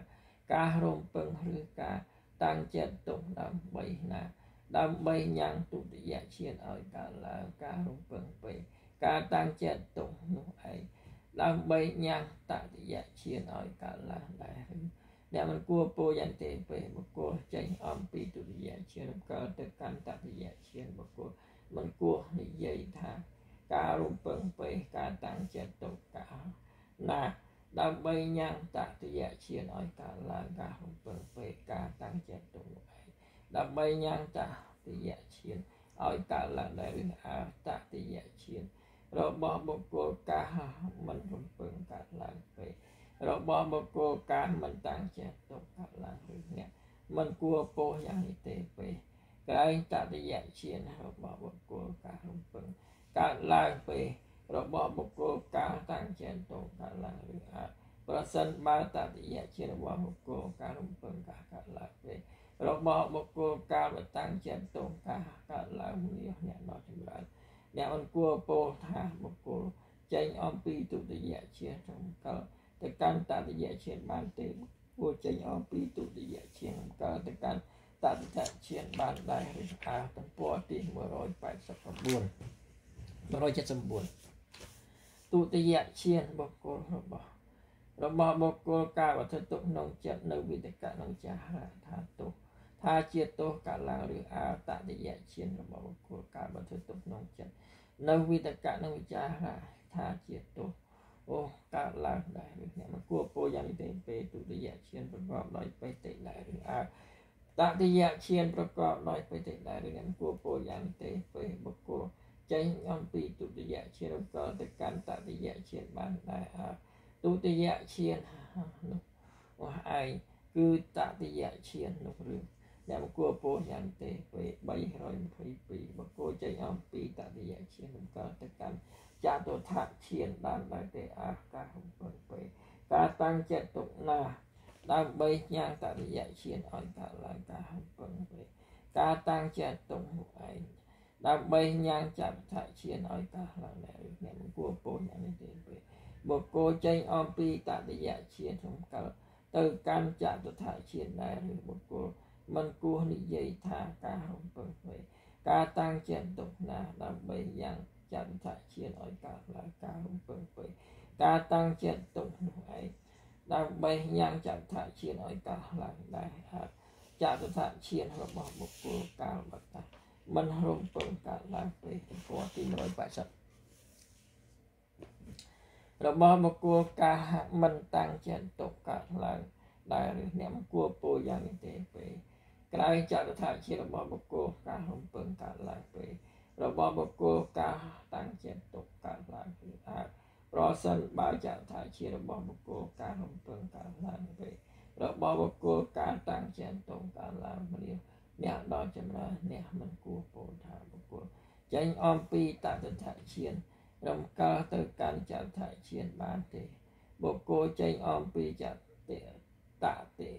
ការរំពឹងឬការតាំងចិត្តទុកដើម្បីណា ដើម្បីញ៉ាំងទុតិយជាឲ្យកើតឡើងការរំពឹងពេការតាំងចិត្តទុកនោះឯងដើម្បីញ៉ាំងតតិយជាឲ្យកើតឡើងដែរឬអ្នកមិនគួរពោយ៉ាងទេពេលបុគ្គលចេញអំពីទុតិយឈានកើតទៅកាន់តតិយឈានបុគ្គលមិនគួរនិយាយថា ការរំពឹងពេលការតាំងចិត្តទៅការណាដើម្បីញ៉ាំងតតិយឈានឲ្យកើតឡើងការរំពឹងពេលការតាំងចិត្តទៅនោះឯងដើម្បីញ៉ាំងតតិយឈានឲ្យកើតឡើងដែរឬអតតិយឈានរបស់បុគ្គលការមិនរំពឹងកើតឡើងពេលរបស់បុគ្គលការមិនតាំងចិត្តទុកកើតឡើងឬអ្នកមិនគួរពោលយ៉ាងនេះទេពេលក្រែងតតិយជារបស់បុគ្គលការរំពឹង កើតឡើងពេលរបស់បុគ្គលការតាំងចិត្តទុកកើតឡើងឬអាចប្រសិនបើតតិយៈជារបស់បុគ្គលការរំពឹងការកើតឡើងទេរបស់បុគ្គលកាលបតាំងចិត្តទងការកើតឡើងនេះអ្នកដល់ចម្រើនអ្នកមិនគួរពោលថាបុគ្គលចេញអំពីទុតិយៈជាក្នុងកលទៅកាន់តតិយៈជាបានទេគួរចេញអំពីទុតិយៈជាក្នុងកលទៅកាន់តតិយៈជាបានដែរឬអាទំព័រទី189 179ទុតិយៈជាបុគ្គលរបស់របស់បុគ្គលការវត្ថុទុក្នុងចិត្តនៅវិតកៈក្នុងចារថាទុថាជាទោសកាឡើងឬអតតយៈឈានរបស់បុគ្គលការបន្ធូរទុកក្នុងចិត្តនៅវិតកៈនឹងវិចារថាជាទោសអូកើតឡើងដែរឬអ្នកមកគួរពោយ៉ាងនេះទេពេលទុតិយៈឈានប្រកបដោយបេតិដែរឬអតតិយៈឈានប្រកបដោយបេតិដែរឬអ្នកគួរពោយ៉ាងនេះទេពេលបុគ្គល ចេញអំពីទុតិយៈឈានរកទៅកាន់តតិយៈឈានបានដែរអទុតិយៈឈាននោះអស់ឯងគឺតតិយៈឈាននោះរឿងអ្នកបកគោពោយ៉ាងទេពេល322បកគោចេញអំពីតតិយឈាននឹងកើតទៅកាន់ចាតុថៈឈានបានដែរទេអាការហុំពងពេលការតាំងចិត្តទុកណាដើម្បីញ៉ាំងតតិយឈានឲ្យកើតឡើងការហុំពងពេលការតាំងចិត្តទុកនោះឯង ដើម្បីញ៉ាំងចាតុថៈឈានឲ្យកើតឡើងដែរអ្នកបកគោពោយ៉ាងនេះទេពេលបកគោចេញអំពីតតិយឈានក្នុងកើតទៅកាន់ចតុថៈឈានដែរឬបុគ្គលមិនគួរនិយាយថាការរំពឹងពេការតាំងចិត្តទុកណាដើម្បីយ៉ាងចន្ទៈឈានឲ្យកើតឡើងការរំពឹងពេការតាំងចិត្តទុកនោះឯងដើម្បីយ៉ាងចន្ទៈឈានឲ្យកើតឡើងដែរហើយចន្ទៈឈានរបស់បុគ្គលកាលបតា មិនរំពឹងកើតឡើងពេលទំព័រទី180របស់បុគ្គលកាមិនតាំងចិត្តទុកកើតឡើងដែលអ្នកមិនគួរពោលយ៉ាងនេះទេពេលក្រៅចតថាជារបស់បុគ្គលការរំពឹងកើតឡើងពេលរបស់បុគ្គលការតាំងចិត្តទុកកើតឡើងគឺអាចប្រសិនបើចតថាជារបស់បុគ្គលការរំពឹងកើតឡើងពេលរបស់បុគ្គលការតាំងចិត្តទុកកើតឡើងមនុស្ស អ្នកដល់ចម្រើនអ្នកមិនគួរពោលថាបុគ្គលចេញអំពីតតថាឈានរំកើទៅកាន់ចតថាឈានបានទេបុគ្គលចេញអំពីចតតទេ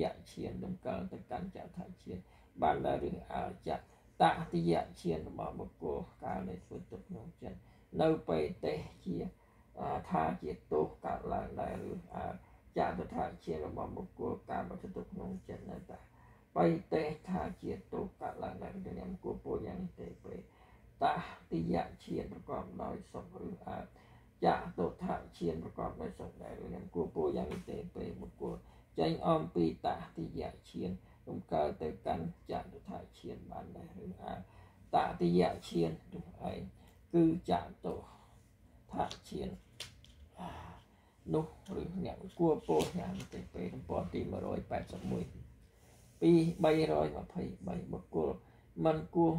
យៈឈានដំកើទៅកាន់ចថាឈានបានដែរឬអើចតតិយៈឈានរបស់បុគ្គលកាលនៃធ្វើទុកក្នុងចិត្តនៅបេទេសជាថាជាទោសកើតឡើងដែរឬអើចតថាឈានរបស់បុគ្គលកាលមកធ្វើទុកក្នុងចិត្តនៅតា បេទេសថាជាទោសកើតឡើងដែរឬអ្នកគួរពោលយ៉ាងនេះទេពេតតិយៈឈានប្រកបដោយសុខឬអើចតុថៈឈានប្រកបដោយសុខដែរឬអ្នកគួរពោលយ៉ាងនេះទេពេបុគ្គលចេញអំពីតតិយៈឈានរំកើទៅកាន់ចតុថាឈានបានដែរឬអាតតិយៈឈាននោះឯងគឺចតុថាឈាននោះឬអ្នកគួរពោលយ៉ាងទៅពេលទំព័រទី181 ពី323បុគ្គលមិនគួរ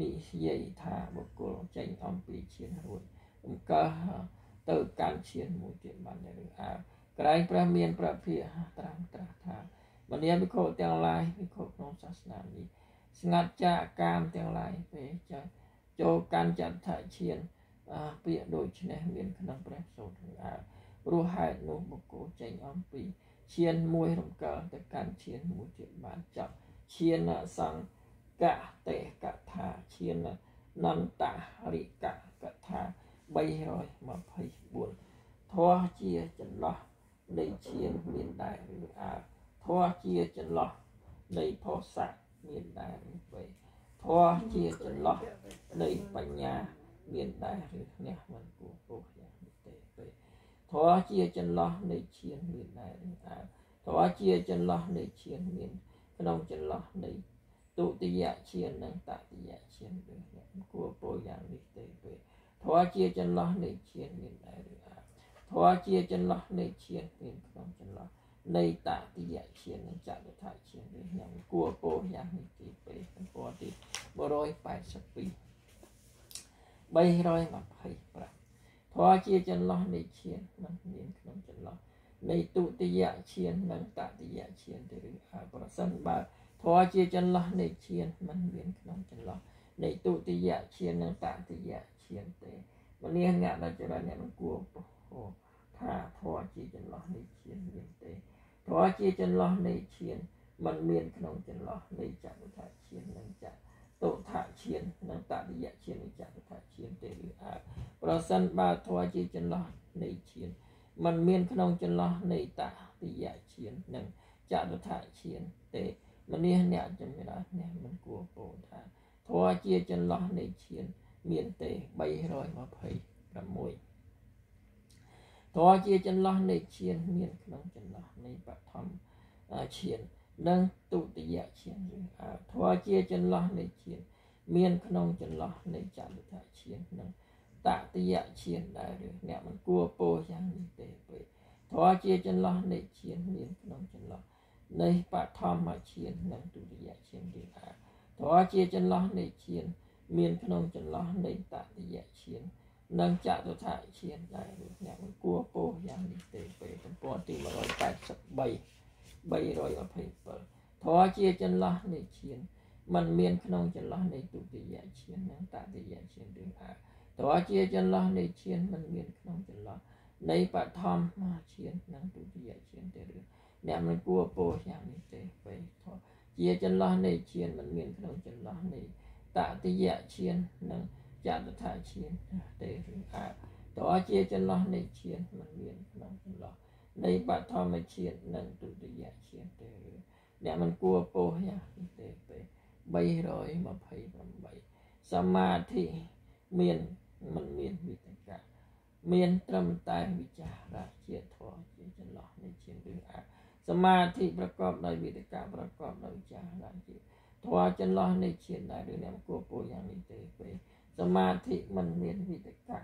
និយាយថាបុគ្គលចេញអំពីឈានរួចរំកើទៅកាន់ឈានមួយទៀតបានដែរឬអាក្រែងព្រះមានប្រភិត្រាំត្រាស់ថាមនាភិក្ខុទាំងឡាយភិក្ខុក្នុងសាសនានេះស្ងាត់ចាកកាមទាំងឡាយពេលចាចូលកាន់ចន្ទៈឈានពាក្យដូចនេះមានក្នុងព្រះសូត្រអាព្រោះហេតុនោះបុគ្គលចេញអំពី ឈានមួយរំកើទៅកាន់ឈានមួយទៀតបានចាប់ឈានសង្កតេកថាឈាននន្តរិកកថា324ធម៌ជាចន្លោះនៃឈានមានដែរឬអើធម៌ជាចន្លោះនៃផោសៈមានដែរឬបីធម៌ជាចន្លោះនៃបញ្ញាមានដែរឬអ្នកមិនគួរពោះយ៉ាងនេះទេពេល ធម៌ជាចន្លោះនៃឈានមានដែរឬអើធម៌ជាចន្លោះនៃឈានមានក្នុងចន្លោះនៃទុតិយឈាននិងតតិយឈានឬអ្នកគួរពោលយ៉ាងនេះទេពេលធម៌ជាចន្លោះនៃឈានមានដែរឬធម៌ជាចន្លោះនៃឈានមានក្នុងចន្លោះនៃតតិយឈាននិងចតុថឈាននេះយ៉ាងគួរពោលយ៉ាងនេះទីពេលទំព័រទី182 325 ធម៌ជាចន្លោះនៃឈានមិនមានក្នុងចន្លោះនៃទុតិយឈាននិងតតិយឈានទេឬហើយប្រសិនបើធម៌ជាចន្លោះនៃឈានមិនមានក្នុងចន្លោះនៃទុតិយឈាននិងតតិយឈានទេមនាអ្នកដែលចរអ្នកនឹងគួរពោលថាធម៌ជាចន្លោះនៃឈានមានទេធម៌ជាចន្លោះនៃឈានมันមានក្នុងចន្លោះនៃចតុថាឈាននិងចតុ ថាឈាននិងតតិយឈាននៃចតុថាឈានទេឬអើប្រសិនបើធម៌ជាចន្លោះនៃឈានมันមានក្នុងចន្លោះនៃតតិយឈាននិងចតុថាឈានទេមនេះអ្នកចម្រើនអ្នកមិនគួរពោលថាធម៌ជាចន្លោះនៃឈានមានទេ326តើជាចន្លោះនៃឈានមានក្នុងចន្លោះនៃបឋមឈាន និងទុតិយឈានឬអធរជាចន្លោះនៃឈាន មានក្នុងចន្លោះនៃចលថាឈាននិងតតិយឈានដែរឬអ្នកមិនគួរពោលយ៉ាងនេះទេពេកធរជាចន្លោះនៃឈានមានក្នុងចន្លោះនៃបឋមឈាននិងទុតិយឈានឬអធរជាចន្លោះនៃឈាន មានក្នុងចន្លោះនៃតតិយឈាននិងចតុថាឈានដែរអ្នកមិនគួរពោលយ៉ាងនេះទេពេលទំព័រទី183 327ធរជាចន្លោះនៃឈានมันមានក្នុងចន្លោះនៃទុតិយឈាននិងតតិយឈានឬអធរជាចន្លោះនៃឈានมันមានក្នុងចន្លោះនៃបឋមឈាននិងទុតិយឈានទេឬអ្នកមិនគួរពោលយ៉ាងនេះទេពេលធរជាចន្លោះនៃឈានมันមានក្នុងចន្លោះនៃតតិយឈាននិងចតថាឈានទេឬអតើជាចន្លោះនៃឈានมันមានក្នុងចន្លោះ នៃបឋមជាតិនិងទុតិយជាតិទេអ្នកមិនគួរពោះយ៉ាទេពេ328សមាធិមានមិនមានវិតកៈមានត្រឹមតែវិចារជាធម៌ជាចន្លោះនៃជាឬអសមាធិប្រកបដោយវិតកៈប្រកបដោយវិចារជាធម៌ចន្លោះនៃជាដែរឬអ្នកគួរពោះយ៉ាងនេះទេពេសមាធិមិនមានវិតកៈ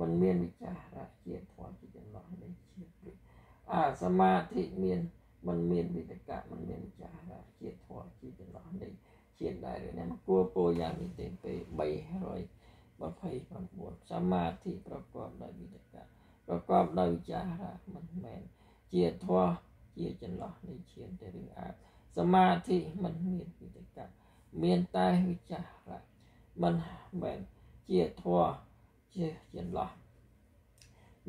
មិនមានវិចារជាធម៌ជាចន្លោះនៃជាឬ អាសមាធិមានมันមានវិតកៈมันមានចារជាធម៌ជាចន្លោះនេះជាដែរនេះគួរពោយ៉ាងនេះទេពេល329សមាធិប្រកបដោយវិតកៈប្រកបដោយវិចារមិនមែនជាធម៌ជាចន្លោះនៃឈានទៅរឿងអាសមាធិមិនមានវិតកៈមានតែវិចារមិនមែនជាធម៌ជាចន្លោះ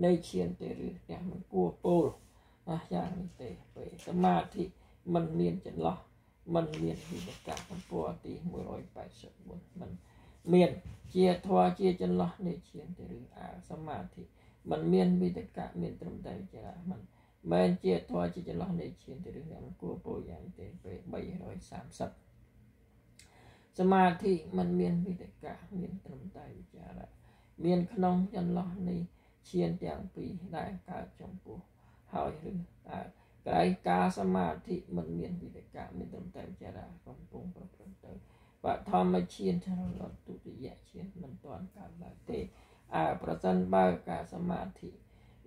នៃឈានទៅឬអ្នកមិនគួរពោល អស់យ៉ាងនេះទេពេលសមាធិมันមានចន្លោះมันមានវិបកទំព័រទី184มันមានជាធម៌ជាចន្លោះនៃឈានទៅឬអាសមាធិมันមានវិតកៈមានត្រឹមតែវិចារมันមែនជាធម៌ជាចន្លោះនៃឈានទៅឬអ្នកគួរពោលយ៉ាងទេពេល330សមាធិมันមានវិតកៈមានត្រឹមតែវិចារមានក្នុងចន្លោះនៃឈានទាំងពីរដែលកើតចំពោះ ហើយឬតើក្រែងការសមាធិមិនមានវិតកៈមានត្រឹមតែចារាកំពុងប្រព្រឹត្តទៅបឋមឈានចរលត់ទុតិយឈានមិនទាន់កើតឡើងទេអើប្រសិនបើការសមាធិ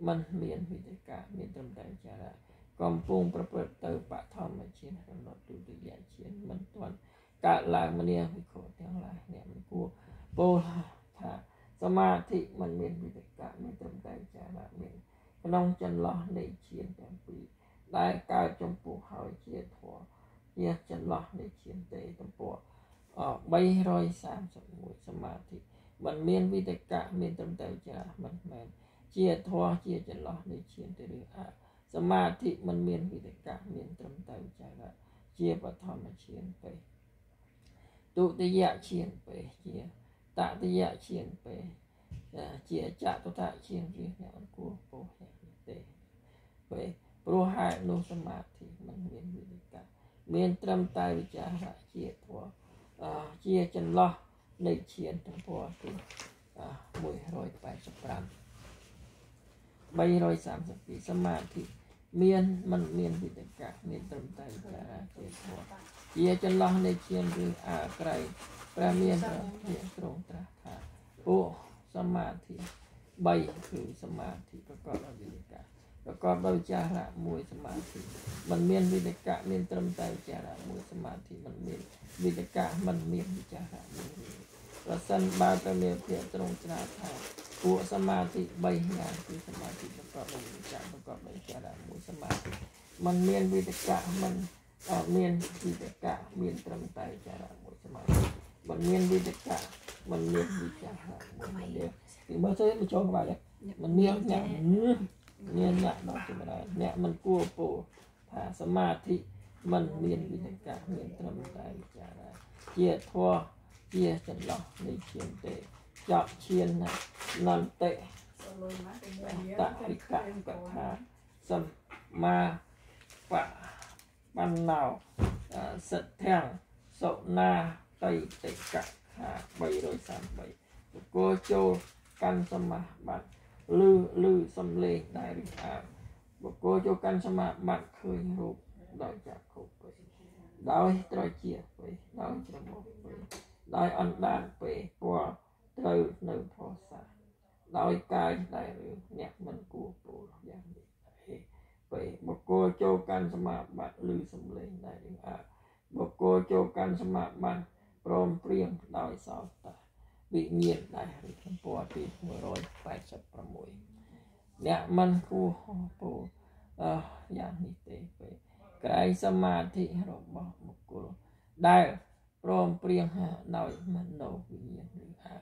មិនមានវិតកៈមានត្រឹមតែចារាកំពុងប្រព្រឹត្តទៅបឋមឈានរលត់ទុតិយឈានមិនទាន់កើតឡើងមនាវិខទាំងឡាយអ្នកមិនគួរពោលថាសមាធិមិនមានវិតកៈមានត្រឹមតែចារាមាន ក្នុងចន្លោះនៃឈានទាំងពីរដែលកើតចំពោះហើយជាធម៌ជាចន្លោះនៃឈានទេទំព័រ331សមាធិมันមានវិតកៈមានត្រឹមតែចាស់មិនមែនជាធម៌ជាចន្លោះនៃឈានទេឬអសមាធិมันមានវិតកៈមានត្រឹមតែចាស់ជាបឋមឈានពេទុតិយឈានពេជាតតិយឈានពេ ជាចតុតឈានជាអ្នកអង្គគួរពោះទេពេលព្រោះហេតុនោះសមាធិមិនមានវិនិកៈមានត្រឹមតែវិចារជាធម៌ជាចន្លោះនៃឈានទំព័រទី185 332សមាធិមានមិនមានវិតកៈមានត្រឹមតែវិចារជាធម៌ជាចន្លោះនៃឈានឬអាក្រៃព្រះមានព្រះជាទ្រង់ត្រាស់ថាពួក សមាធិ3គឺសមាធិប្រកបដោយវិនិកៈប្រកបដោយវិចារៈមួយសមាធិมันមានវិនិកៈមានត្រឹមតែវិចារៈមួយសមាធិมันមានវិនិកៈมันមានវិចារៈមួយប្រសិនបើតែមានភាពត្រង់ច្រាថាពួកសមាធិ3យ៉ាងគឺសមាធិប្រកបដោយវិចារៈប្រកបដោយវិចារៈមួយសមាធិมันមានវិនិកៈมันអត់មានវិនិកៈមានត្រឹមតែវិចារៈមួយសមាធិมันមានវិនិកៈมันមានវិចា រៈមួយនេះពីមើលទៅមកចូលក្បាលមិនមានអ្នកមានអ្នកដល់ចម្រើនអ្នកមិនគួរពោលថាសមាធិមិនមានវិនិកាមានត្រឹមតែវិចារណាជាធัวជាចន្លោះនៃឈានទេចប់ឈានណានន្តិតវិកកថាសម្មាបបណ្ណោសិទ្ធិសុណាតៃតិកខា333បុគ្គលចូល កាន់សមាបត្តិឬឬសំលេងដែលរិះអាបបុគ្គលចូលកាន់សមាបត្តិឃើញរូបដោយចក្ខុពេដោយត្រជាពេដោយច្រមុះពេដោយអណ្ដាតពេពណ៌ត្រូវនៅផោសាដោយកាយដែលអ្នកមិនគួរពោលយ៉ាងនេះពេបុគ្គលចូលកាន់សមាបត្តិឬសំលេងដែលរិះអាបបុគ្គលចូលកាន់សមាបត្តិព្រមព្រៀងដោយសោតា វិញ្ញាណដែរឬទំព័រទី186អ្នកមិនគួរពោអឺយ៉ាងនេះទេពេលក្រែងសមាធិរបស់បុគ្គលដែលព្រមព្រៀងដោយមនោវិញ្ញាណឬអា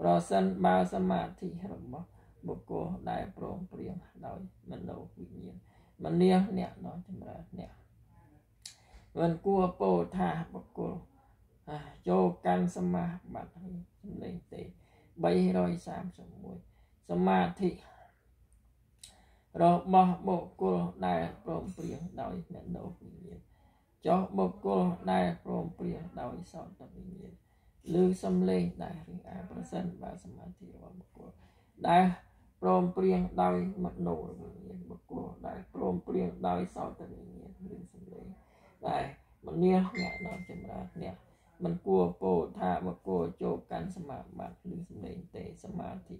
ប្រសិនបើសមាធិរបស់បុគ្គលដែលព្រមព្រៀងដោយមនោវិញ្ញាណមនាអ្នកដល់ចម្រើនអ្នកមិនគួរពោថាបុគ្គលចូលកាន់សមាបត្តិសំ លេងទេ331សមាធិរបស់បុគ្គលដែលព្រមព្រៀងដោយមនោវិញ្ញាណចុះបុគ្គលដែលព្រមព្រៀងដោយសោតវិញ្ញាណឬសំលេងដែលឬអាប្រសិនបើសមាធិរបស់បុគ្គលដែលព្រមព្រៀងដោយមនោវិញ្ញាណបុគ្គលដែលព្រមព្រៀងដោយសោតវិញ្ញាណឬសំលេងដែលមនាអ្នកដល់ចម្រើនអ្នក មិនគួរពោលថាបុគ្គលចូលកាន់សមាបត្តិឬសម្លេងទេសមាធិ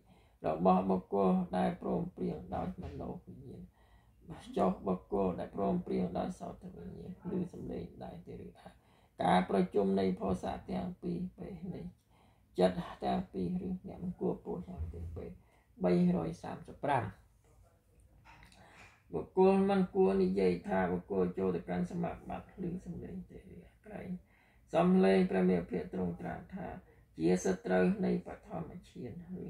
របស់បុគ្គលដែលព្រមព្រៀងដោយមនោវិញ្ញាណចុះបុគ្គលដែលព្រមព្រៀងដោយសោតវិញ្ញាណឬសម្លេងដែលទេឬថាការប្រជុំនៃភោសាទាំងពីរពេលនេះចិត្តទាំងពីរឬអ្នកមិនគួរពោលយ៉ាងទេពេល335បុគ្គលមិនគួរនិយាយថាបុគ្គលចូលទៅកាន់សមាបត្តិឬសម្លេងទេក្រែង សំលេងព្រះមេភិទ្រង់ត្រាស់ថាជាសត្រូវនៃបឋមឈានឬ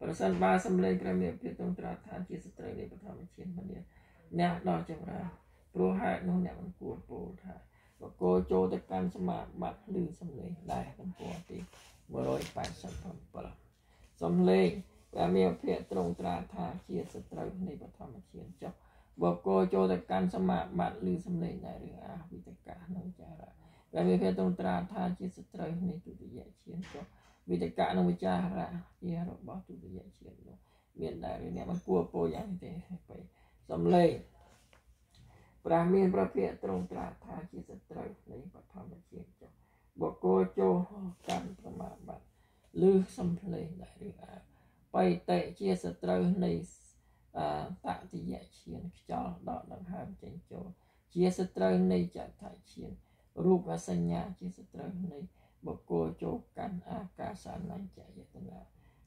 ប្រសិនបើសំលេងព្រះមេភិទ្រង់ត្រាស់ថាជាសត្រូវនៃបឋមឈានមិនអ្នកដល់ចម្រើនព្រោះហេតុនោះអ្នកមិនគួរពោលថាបកគោចូលទៅកាន់សមាបត្តិឬសំលេងដែរទំព័រទី187សំលេងព្រះមេភិទ្រង់ត្រាស់ថាជាសត្រូវនៃបឋមឈានចុះបកគោចូលទៅកាន់សមាបត្តិឬសំលេងដែរឬអាវិតកានឹងចារៈ ដែលវាទ្រង់ត្រាថាជាសត្រូវនៃទុតិយឈានចុះវិតកៈនិងវិចារៈជារបស់ទុតិយឈាននោះមានដែរអ្នកមិនគួរពោយ៉ាងទេទៅសំឡេងព្រះមានប្រភេទទ្រង់ត្រាថាជាសត្រូវនៃបឋមឈានចុះបុគ្គលចូលកាន់ប្រមាបត្តិឬសំឡេងដែរឬអាបៃតេជាសត្រូវនៃអតតិយឈានខ្យល់ដកដង្ហើមចេញចូលជាសត្រូវនៃចតឈាន រូបសញ្ញាជាសត្រូវនៃបុគ្គលចូលកាន់អាកាសានញ្ញយតនា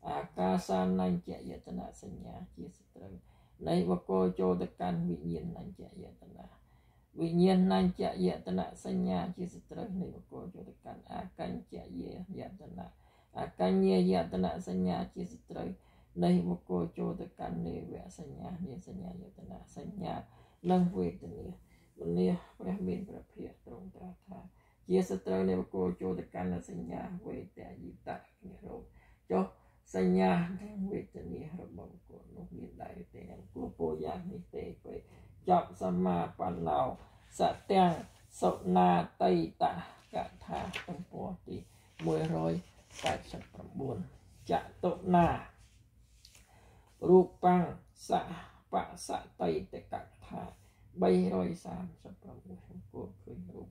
អាកាសានញ្ញយតនាសញ្ញាជាសត្រូវនៃបុគ្គលចូលទៅកាន់វិញ្ញាណញ្ញយតនាវិញ្ញាណញ្ញយតនាសញ្ញាជាសត្រូវនៃបុគ្គលចូលទៅកាន់អាកញ្ញយតនាអាកញ្ញយតនាសញ្ញាជាសត្រូវនៃបុគ្គលចូលទៅកាន់នេវសញ្ញានិសញ្ញាយតនាសញ្ញានិងវេទនា មនាព្រះមានព្រះភិយទ្រង់ត្រាស់ថាជាសត្រូវនៃបុគ្គលចូលទៅកាន់សញ្ញាវេទយិតៈនិរោធចុះសញ្ញានិងវេទនារបស់បុគ្គលនោះមានដែរទេអង្គពោយ៉ាងនេះទេពេលចប់សម្មាបណ្ណោសទាំងសុណាតៃតកថាទំព័រទី189ចតុណារូបាំងសបសតៃតកថា 336បុគ្គលឃើញរូប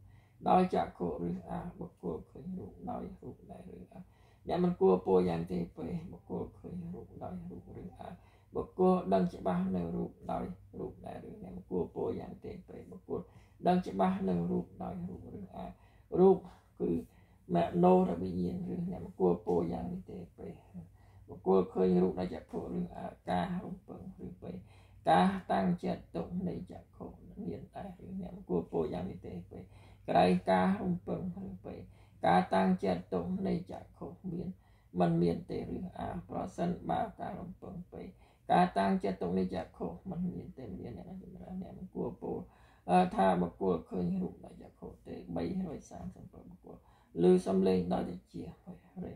ដោយចក្ខុឬអាបុគ្គលឃើញរូបដោយរូបដែរឬអាអ្នកមិនគួរពោលយ៉ាងទេពេលបុគ្គលឃើញរូបដោយរូបឬអាបុគ្គលដឹងច្បាស់នៅរូបដោយរូបដែរឬអ្នកមិនគួរពោលយ៉ាងទេពេលបុគ្គលដឹងច្បាស់នៅរូបដោយរូបឬអារូបគឺមโนរវិញ្ញាណឬអ្នកមិនគួរពោលយ៉ាងនេះទេពេលបុគ្គលឃើញរូបដោយចក្ខុឬអាការរំពឹងឬពេ លការតាំងចិត្តទុកនៃចក្ខុមានតែឬអ្នកគួរពោលយ៉ាងនេះទេពេលក្រែងការរំពឹងឬពេលការតាំងចិត្តទុកនៃចក្ខុមានมันមានទេឬអាប្រសិនបើការរំពឹងពេល ការតាំងចិត្តទុកនេះចក្ខុมันមានទេមានអ្នកចម្រើនអ្នកមិនគួរពោលថាបុគ្គលឃើញរូបដោយចក្ខុទេ337បុគ្គលឬសំលេងដោយតិចរេ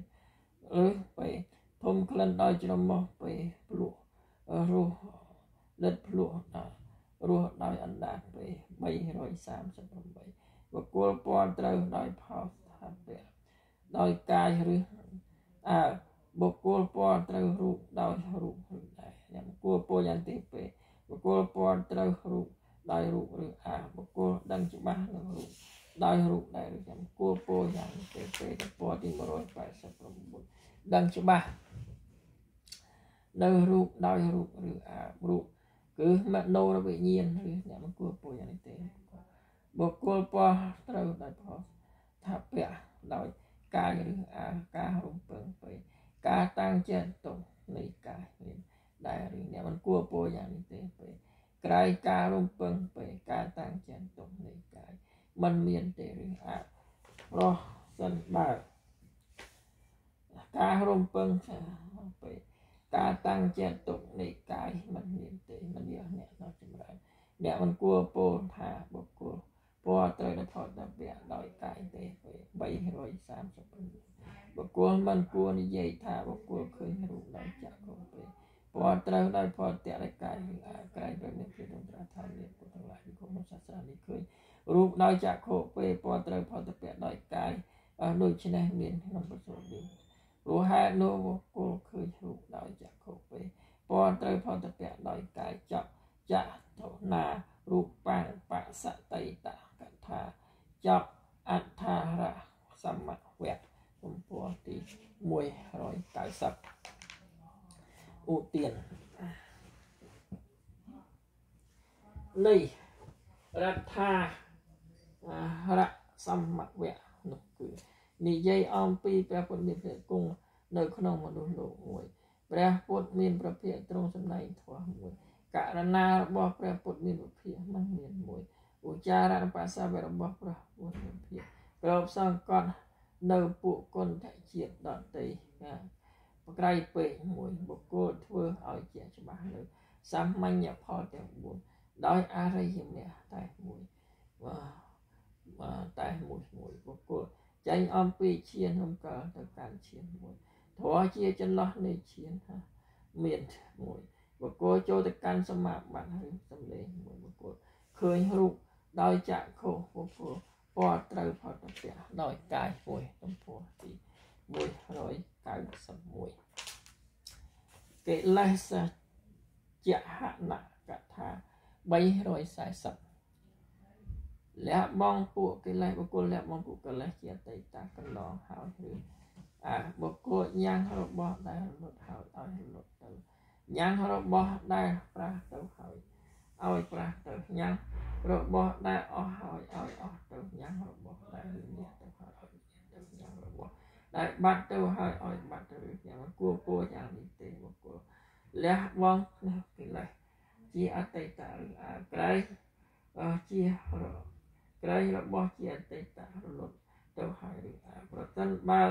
ឬពេលធំក្លិនដោយច្រមុះពេលភ្លក់រស់ លិតភ្លក់រស់ដោយអណ្ដាតពេល338បុគ្គលពណ៌ត្រូវដោយផោថាពៈដោយកាយឬអើបុគ្គលពណ៌ត្រូវរូបដោយរូបឬដែរអ្នកបុគ្គលពណ៌យ៉ាងទីពេបុគ្គលពណ៌ត្រូវរូបដោយរូបឬអាបុគ្គលដឹងច្បាស់នឹងរូបដោយរូបដែរឬចាំគួរពោយ៉ាងទេពេតពណ៌ទី189ដឹងច្បាស់នៅរូបដោយរូបឬអារូប គឺមនោរវិញ្ញាណឬអ្នកមិនគួរពោយ៉ាងនេះទេបុគ្គលពណ៌ត្រូវដោយផុសថាពៈដោយកាយឬអាការរំពឹងពេការតាំងចិត្តទុកនៃកាយមានដែលឬអ្នកមិនគួរពោយ៉ាងនេះទេពេក្រៃការរំពឹងពេការតាំងចិត្តទុកនៃកាយมันមានទេឬអាប្រសិនបើការរំពឹងពេកា ការតាំងចិត្តទុកនៃកាយមិនមានទេមិនយកអ្នកនោះចម្រើនអ្នកមិនគួរពោលថាបុគ្គលពណ៌ត្រូវតែថតតាមវគ្គដោយកាយទេ337បុគ្គលមិនគួរនិយាយថាបុគ្គលឃើញរូបដោយចក្ខុទេពណ៌ត្រូវដោយផលតរិកាយឬអាក្រៃដោយអ្នកព្រះទ្រង់ត្រាស់ថាមានពុទ្ធទាំងឡាយក្នុងសាសនានេះឃើញរូបដោយចក្ខុពេលពណ៌ត្រូវផលតពៈដោយកាយអស់ដូច្នេះមានក្នុងប្រសូតនេះ ព្រោះហេតុនោះបុគ្គលឃើញរូបដោយចក្ខុពេពណ៌ត្រូវផតពៈដោយកាយចកចៈទណារូបបាំងបសតិតកថាចកអត្ថារៈសមវៈទំព័រទី190ឧទាននៃរដ្ឋារៈសមវៈ នោះគឺនិយាយអំពីព្រះពុទ្ធមានព្រះគង់នៅក្នុងមនុស្សលោកមួយព្រះពុទ្ធមានប្រភេទត្រង់សម្ដែងធម៌មួយករណារបស់ព្រះពុទ្ធមានវិភាគមិនមានមួយឧចារៈបសាវៈរបស់ព្រះពុទ្ធមានវិភាគក្របសង្កត់នៅពួកគុណធជាតិដតីបក្រៃពេកមួយបុគ្គលធ្វើឲ្យជាច្បាស់នៅសាមញ្ញផលទាំង4ដោយអរិយមគ្គតែមួយបាទតែមួយមួយបុគ្គល ចេញអំពីឈានរំកើទៅកាន់ឈានមួយធរជាចន្លោះនៃឈានថាមានមួយបុគ្គលចូលទៅកាន់សមាបត្តិឬសំលេងមួយបុគ្គលឃើញរូបដោយចក្ខុបុគ្គលពណ៌ត្រូវផលតពៈដោយកាយមួយទំព័រទី191កិលេសចហនកថា340 លះបងពួកកិលេសបុគ្គលលះបងពួកកិលេសជាអតីតកន្លងហើយឬអាបុគ្គលញ៉ាំងរបស់ដែលរលត់ហើយឲ្យរលត់ទៅញ៉ាំងរបស់ដែលប្រាស់ទៅហើយឲ្យប្រាស់ទៅញ៉ាំងរបស់ដែលអស់ហើយឲ្យអស់ទៅញ៉ាំងរបស់ដែលលះទៅហើយឲ្យទៅញ៉ាំងរបស់ដែលបាត់ទៅហើយឲ្យបាត់ទៅយ៉ាងគួរគួរយ៉ាងនេះទេបុគ្គលលះបង់កិលេសជាអតីតឬអាក្រៃជា ក្រៃរបស់ជាអតីតរលត់ទៅហើយឬអាប្រសិនបើ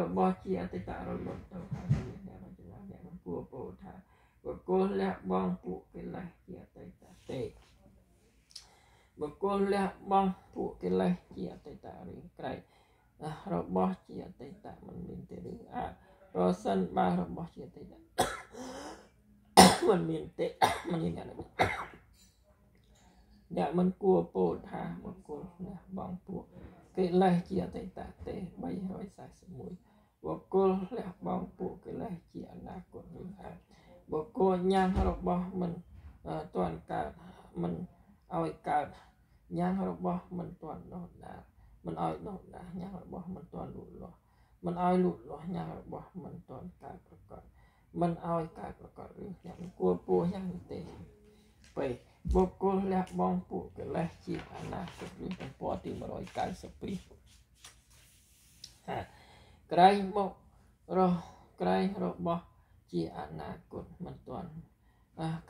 របស់ជាអតីតរលត់ទៅហើយអ្នករចនាអ្នកគួរពោលថាបុគ្គលលះបង់ពួកកិលេសជាអតីតទេបុគ្គលលះបង់ពួកកិលេសជាអតីតឬក្រៃរបស់ជាអតីតមិនមានទេឬអាប្រសិនបើរបស់ជាអតីតមិនមានទេមិនមានអ្នក អ្នកមិនគួរពោលថាបុគ្គលលះបង់ពួកកិលេសជាអតីតទេ341បុគ្គលលះបង់ពួកកិលេសជាអនាគតឬអាចបុគ្គលញ៉ាំងរបស់មិនទាន់កើតមិនឲ្យកើតញ៉ាំងរបស់មិនទាន់ដោះដាមិនឲ្យដោះដាញ៉ាំងរបស់មិនទាន់លូតលាស់មិនឲ្យលូតលាស់ញ៉ាំងរបស់មិនទាន់កើតប្រកបមិនឲ្យកើតប្រកបឬញ៉ាំងគួរពោះយ៉ាងនេះទេពេ បុគ្គលលះបង់ពួកកិលេសជាអនាគតឬទំព័រទី192ហាក្រែងមករស់ក្រែងរបស់ជាអនាគតមិនទាន់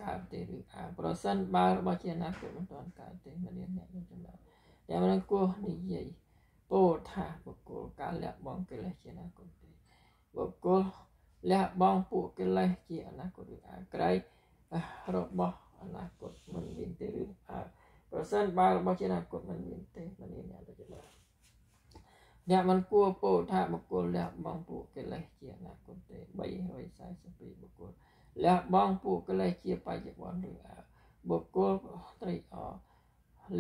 កើតទេឬអាប្រសិនបើរបស់ជាអនាគតមិនទាន់កើតទេមិនមានអ្នកនឹងចំណោទតែមិនគោះនិយាយពោលថាបុគ្គលការលះបង់កិលេសជាអនាគតទេបុគ្គលលះបង់ពួកកិលេសជាអនាគតឬអាក្រៃរបស់ អនាគតមិនមានទេឬអើប្រសិនបើរបស់ជាអនាគតមិនមានទេមិនមានអ្នកទៅច្បាស់អ្នកមិនគួរពោលថាបុគ្គលលះបង់ពួកកិលេសជាអនាគតទេ342បុគ្គលលះបង់ពួកកិលេសជាបច្ចុប្បន្នឬអើបុគ្គលត្រេកអរ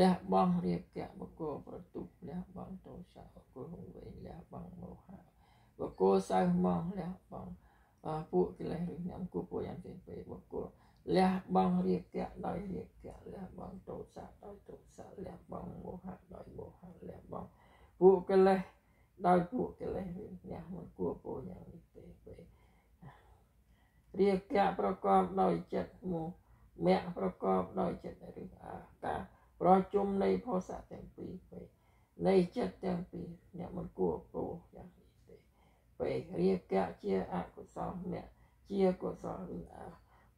លះបង់រៀបកៈបុគ្គលប្រទុលះបង់ទោសៈបុគ្គលហងវែងលះបង់មោហៈបុគ្គលសៅមកលះបង់ពួកកិលេសឬញ៉ាំគូពួកយ៉ាងទេពេលបុគ្គល លះបង់រៀបកៈដោយរៀបកៈលះបង់ទោសៈដោយទោសៈលះបង់មោហៈដោយមោហៈលះបង់ពួកកិលេសដោយពួកកិលេសវិញអ្នកមិនគួរពោយ៉ាងនេះទេពេលរាគៈប្រកបដោយចិត្តមោមគ្គប្រកបដោយចិត្តឬអាការប្រជុំនៃផោសៈទាំងពីរពេលនៃចិត្តទាំងពីរអ្នកមិនគួរពោយ៉ាងនេះទេពេលរាគៈជាអកុសលមគ្គជាកុសលឬអា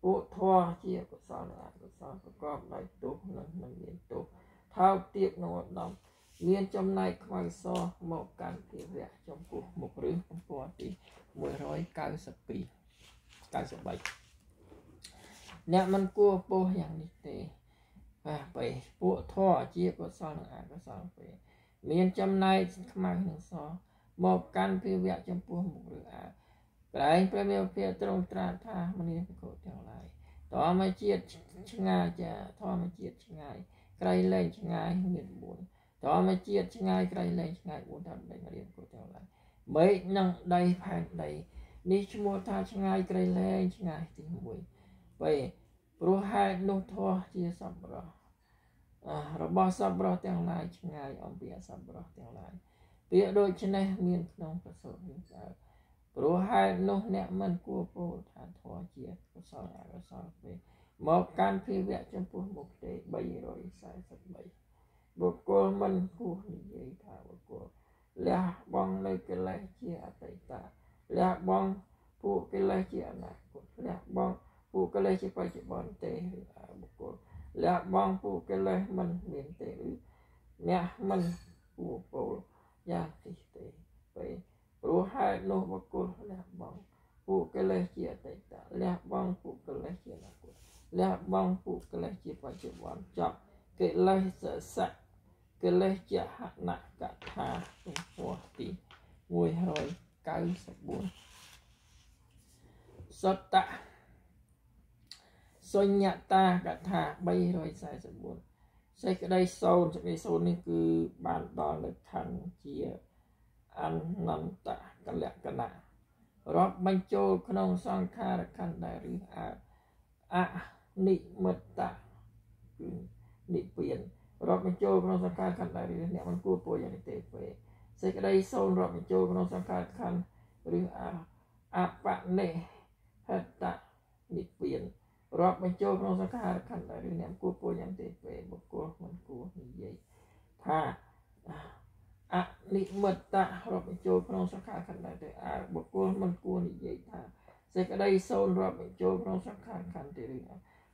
ពួកធម៌ជាកុសលនិងអកុសលប្រកបដោយទោសនិងមិនមានទោសថោកទាបក្នុងឧត្តមមានចំណែកខ្មៅសមកកាន់ភាវៈចំពោះមុខឬទំព័រទី192 93អ្នកមិនគួរពោះយ៉ាងនេះទេបាទបេពួកធរជាកុសលនិងអកុសលពេមានចំណែកខ្មៅនិងសមកកាន់ភាវៈចំពោះមុខឬអាក្រែងព្រះមេភាត្រង់ត្រាស់ថាមនាភិក្ខុទាំងឡាយធម្មជាតិឆ្ងាយចាធម្មជាតិឆ្ងាយក្រៃលែងឆ្ងាយមាន4ធម្មជាតិឆ្ងាយក្រៃលែងឆ្ងាយ4តាមដេញរៀនគូទាំងឡាយមេឃនិងដីផែនដីនេះឈ្មោះថាឆ្ងាយក្រៃលែងឆ្ងាយទី1ពេលព្រោះហេតុនោះធោះជាសប្បុរសរបស់សប្បុរសទាំងឡាយឆ្ងាយអំពីអសប្បុរសទាំងឡាយពាក្យដូចនេះមានក្នុងប្រសូតវិញតើ ព្រោះហេតុនោះអ្នកមិនគួរពោលថាធម៌ជាកុសលអកុសលពេកមកកាន់ភាវៈចំពោះមុខទេ343បុគ្គលមិនគួរនិយាយថាបុគ្គលលះបង់នៅកិលេសជាអតីតលះបង់ពួកកិលេសជាអនាគតលះបង់ពួកកិលេសជាបច្ចុប្បន្នទេបុគ្គលលះបង់ពួកកិលេសមិនមានទេឬអ្នកមិនគួរពោលយ៉ាងទីទេពេល ព្រោះហេតុនោះបុគ្គលលះបង់ពួកកិលេសជាអតីតលះបង់ពួកកិលេសជាអនាគតលះបង់ពួកកិលេសជាបច្ចុប្បន្នចប់កិលេសសៈកិលេសចហនកថាទំព័រទី194សតៈសញ្ញតាកថា344សេចក្តីសូនសេចក្តីសូននេះគឺបានដល់នៅខណ្ឌជា អនន្តកលក្ខណៈរាប់បញ្ចូលក្នុងសង្ខារខណ្ឌដែលឬអអនិមិត្តគឺនិព្វានរាប់បញ្ចូលក្នុងសង្ខារខណ្ឌដែលអ្នកមិនគួរពោលយ៉ាងនេះទេពេសេចក្តីសូនរាប់បញ្ចូលក្នុងសង្ខារខណ្ឌឬអបនិហតនិព្វានរាប់បញ្ចូលក្នុងសង្ខារខណ្ឌដែលអ្នកគួរពោលយ៉ាងទេពេបុគ្គលមិនគួរនិយាយថា អនិមិត្តរាប់បញ្ចូលក្នុងសង្ខារខណ្ឌដែលទេអើបុគ្គលមិនគួរនិយាយថាសេចក្តីសូនរាប់បញ្ចូលក្នុងសង្ខារខណ្ឌទេឬ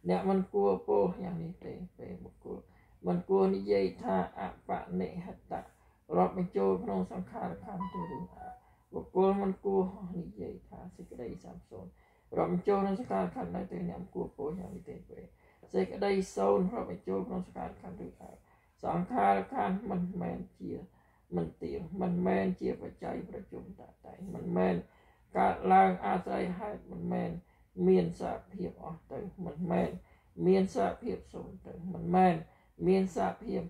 អ្នកមិនគួរពោលយ៉ាងនេះទេពេលបុគ្គលមិនគួរនិយាយថាអបនិហតៈរាប់បញ្ចូលក្នុងសង្ខារខណ្ឌទៅរឿងបុគ្គលមិនគួរនិយាយថាសេចក្តីសំសូនរាប់បញ្ចូលក្នុងសង្ខារខណ្ឌនៅទៅអ្នកគួរពោលយ៉ាងនេះទេពេលសេចក្តីសូនរាប់បញ្ចូលក្នុងសង្ខារខណ្ឌឬសង្ខារខណ្ឌមិនមែនជា មិនទៀងមិនមែនជាបច្ច័យប្រជុំតតែមិនមែនកើតឡើងអាស្រ័យហេតុមិនមែនមានសភាពអស់ទៅមិនមែនមានសភាពសូន្យទៅមិនមែនមានសហភាព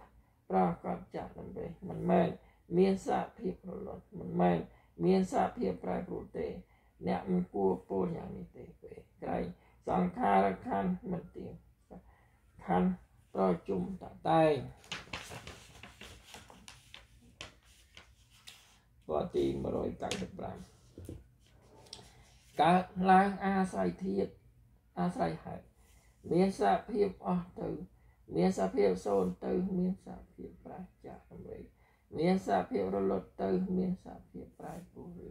ប្រកបចាស់ដើម្បីមិនមែនមានសហភាពរលត់មិនមែនមានសហភាពប្រែប្រួលទេ អ្នកមិនគួរពោលយ៉ាងនេះទេពេលក្រៃសង្ខារខណ្ឌមិនទៀងខណ្ឌប្រជុំតតែង ពណ៌ទី195កើតឡើងអាស្រ័យធាតអាស្រ័យហេតុមានសហភាពអស់ទៅ មានសភាពសូន្យទៅ មានសភាពប្រះចាស់ដើម្បីមានសភាពរលត់ទៅ មានសភាពប្រែប្រួលឬ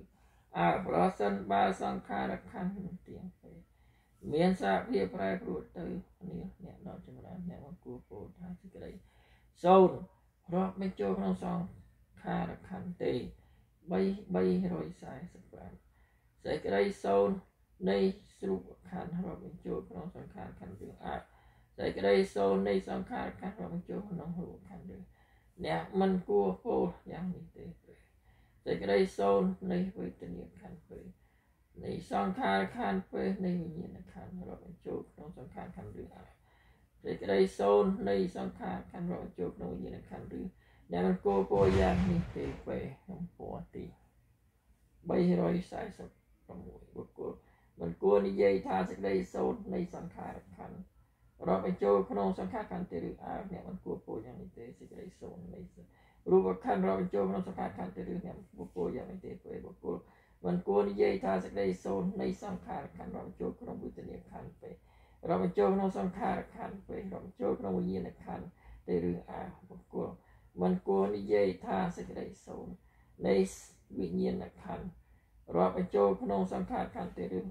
អើប្រសិនបើសង្ខារខណ្ឌមិនទៀងទេមានសភាពប្រែប្រួលទៅនេះអ្នកដល់ចម្រើនអ្នកមកគួរពោលថាសេចក្តីសូន្យរាប់បញ្ចូលក្នុងសង្ខារខណ្ឌទេ3 345សេចក្តីសូន្យនៃរូបខណ្ឌរាប់បញ្ចូលក្នុងសង្ខារខណ្ឌរឿងអើសេចក្តីសូន្យនៃសង្ខារខណ្ឌរាប់បញ្ចូលក្នុងរូបខណ្ឌរឿងអ្នកមិនគួរពោលយ៉ាងនេះទេសេចក្តីសូន្យនៃវេទនាខណ្ឌពេលនៃសង្ខារខណ្ឌពេលនៃវិញ្ញាណខណ្ឌរាប់បញ្ចូលក្នុងសង្ខារខណ្ឌរឿងអើសេចក្តីសូន្យនៃសង្ខារខណ្ឌរាប់បញ្ចូលក្នុងវិញ្ញាណខណ្ឌរឿង អ្នកមិនគួរពោលយ៉ាងនេះទេពេលក្នុងពណ៌ទី346បុគ្គលមិនគួរនិយាយថាសេចក្តីសូន្យនៃសង្ខារខណ្ឌរាប់បញ្ចូលក្នុងសង្ខារខណ្ឌទេឬអើអ្នកមិនគួរពោលយ៉ាងនេះទេសេចក្តីសូន្យនៃរូបខណ្ឌរាប់បញ្ចូលក្នុងសង្ខារខណ្ឌទេឬអ្នកមិនគួរពោលយ៉ាងនេះទេពេលបុគ្គលមិនគួរនិយាយថាសេចក្តីសូន្យនៃសង្ខារខណ្ឌរាប់បញ្ចូលក្នុងវិញ្ញាណខណ្ឌពេលរាប់បញ្ចូលក្នុងសង្ខារខណ្ឌពេលរាប់បញ្ចូលក្នុងវិញ្ញាណខណ្ឌទេឬអើបុគ្គល មិនគួរនិយាយថាសេចក្តីសូន្យនៃវិញ្ញាណខណ្ឌរាប់បញ្ចូលក្នុងសង្ខារខណ្ឌទេឬ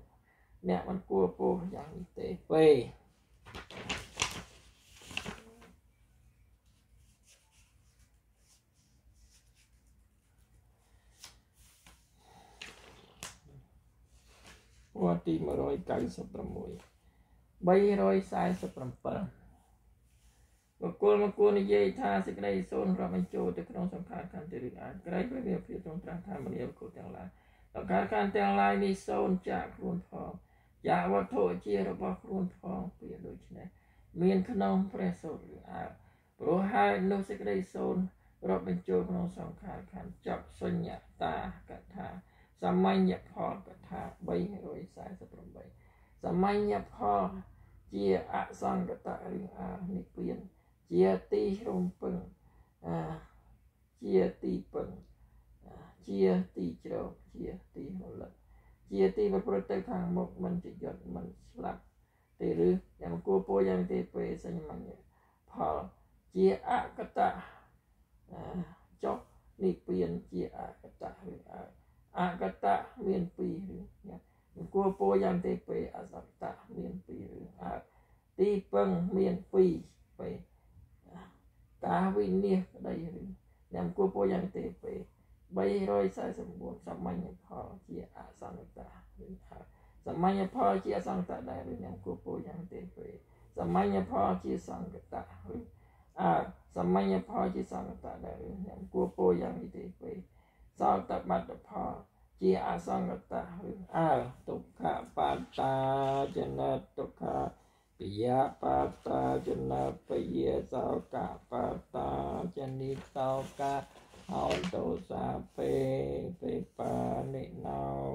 អ្នកមិនគួរពោលយ៉ាងនេះទេពេវត្តទី196 347 បុគ្គលមកគួរនិយាយថាសេចក្តីសូន្យរាប់បញ្ចូលទៅក្នុងសង្ខារខណ្ឌទេឬអាចក្រៃព្រះវិភាគត្រង់ត្រាស់ថាមនីបុគ្គលទាំងឡាយសង្ខារខណ្ឌទាំងឡាយនេះសូន្យចាក់ខ្លួនផងយ៉ាវត្ថុជារបស់ខ្លួនផងពីដូច្នេះមានក្នុងព្រះសូត្រឬអើព្រោះហើយនោះសេចក្តីសូន្យរាប់បញ្ចូលក្នុងសង្ខារខណ្ឌចប់សញ្ញតាកថាសមញ្ញផលកថា348សមញ្ញផលជាអសង្កតឬអានិព្វាន ជាទីរំពឹងជាទីពឹងជាទីជ្រកជាទីរលឹកជាទីប្រព្រឹត្តទៅខាងមុខមិនជាយត់មិនស្លាប់ទេឬយ៉ាងគួរពោយ៉ាងទេពេលសញ្ញមញ្ញផលជាអកតៈចុះនិព្វានជាអកតៈឬអកតៈមានពីរឬគួរពោយ៉ាងទេពេលអសតៈមានពីរឬអទីពឹងមានពីរពេល ការវិនិច្ឆ័យក្តីឬអ្នកគួរពោយ៉ាងទេពេល349សាមញ្ញផលជាអសង្កតៈឬថាសាមញ្ញផលជាអសង្កតៈដែរឬអ្នកគួរពោយ៉ាងទេពេលសាមញ្ញផលជាសង្កតៈឬអើសាមញ្ញផលជាសង្កតៈដែរឬអ្នកគួរពោយ៉ាងនេះទេពេលសោតបត្តផលជាអសង្កតៈឬអើទុក្ខបតាចនទុក្ខា ปิยะปาตาจนะปเยสาวกะปาตาจนิสาวกะเอาโตสาเปเปปานินาว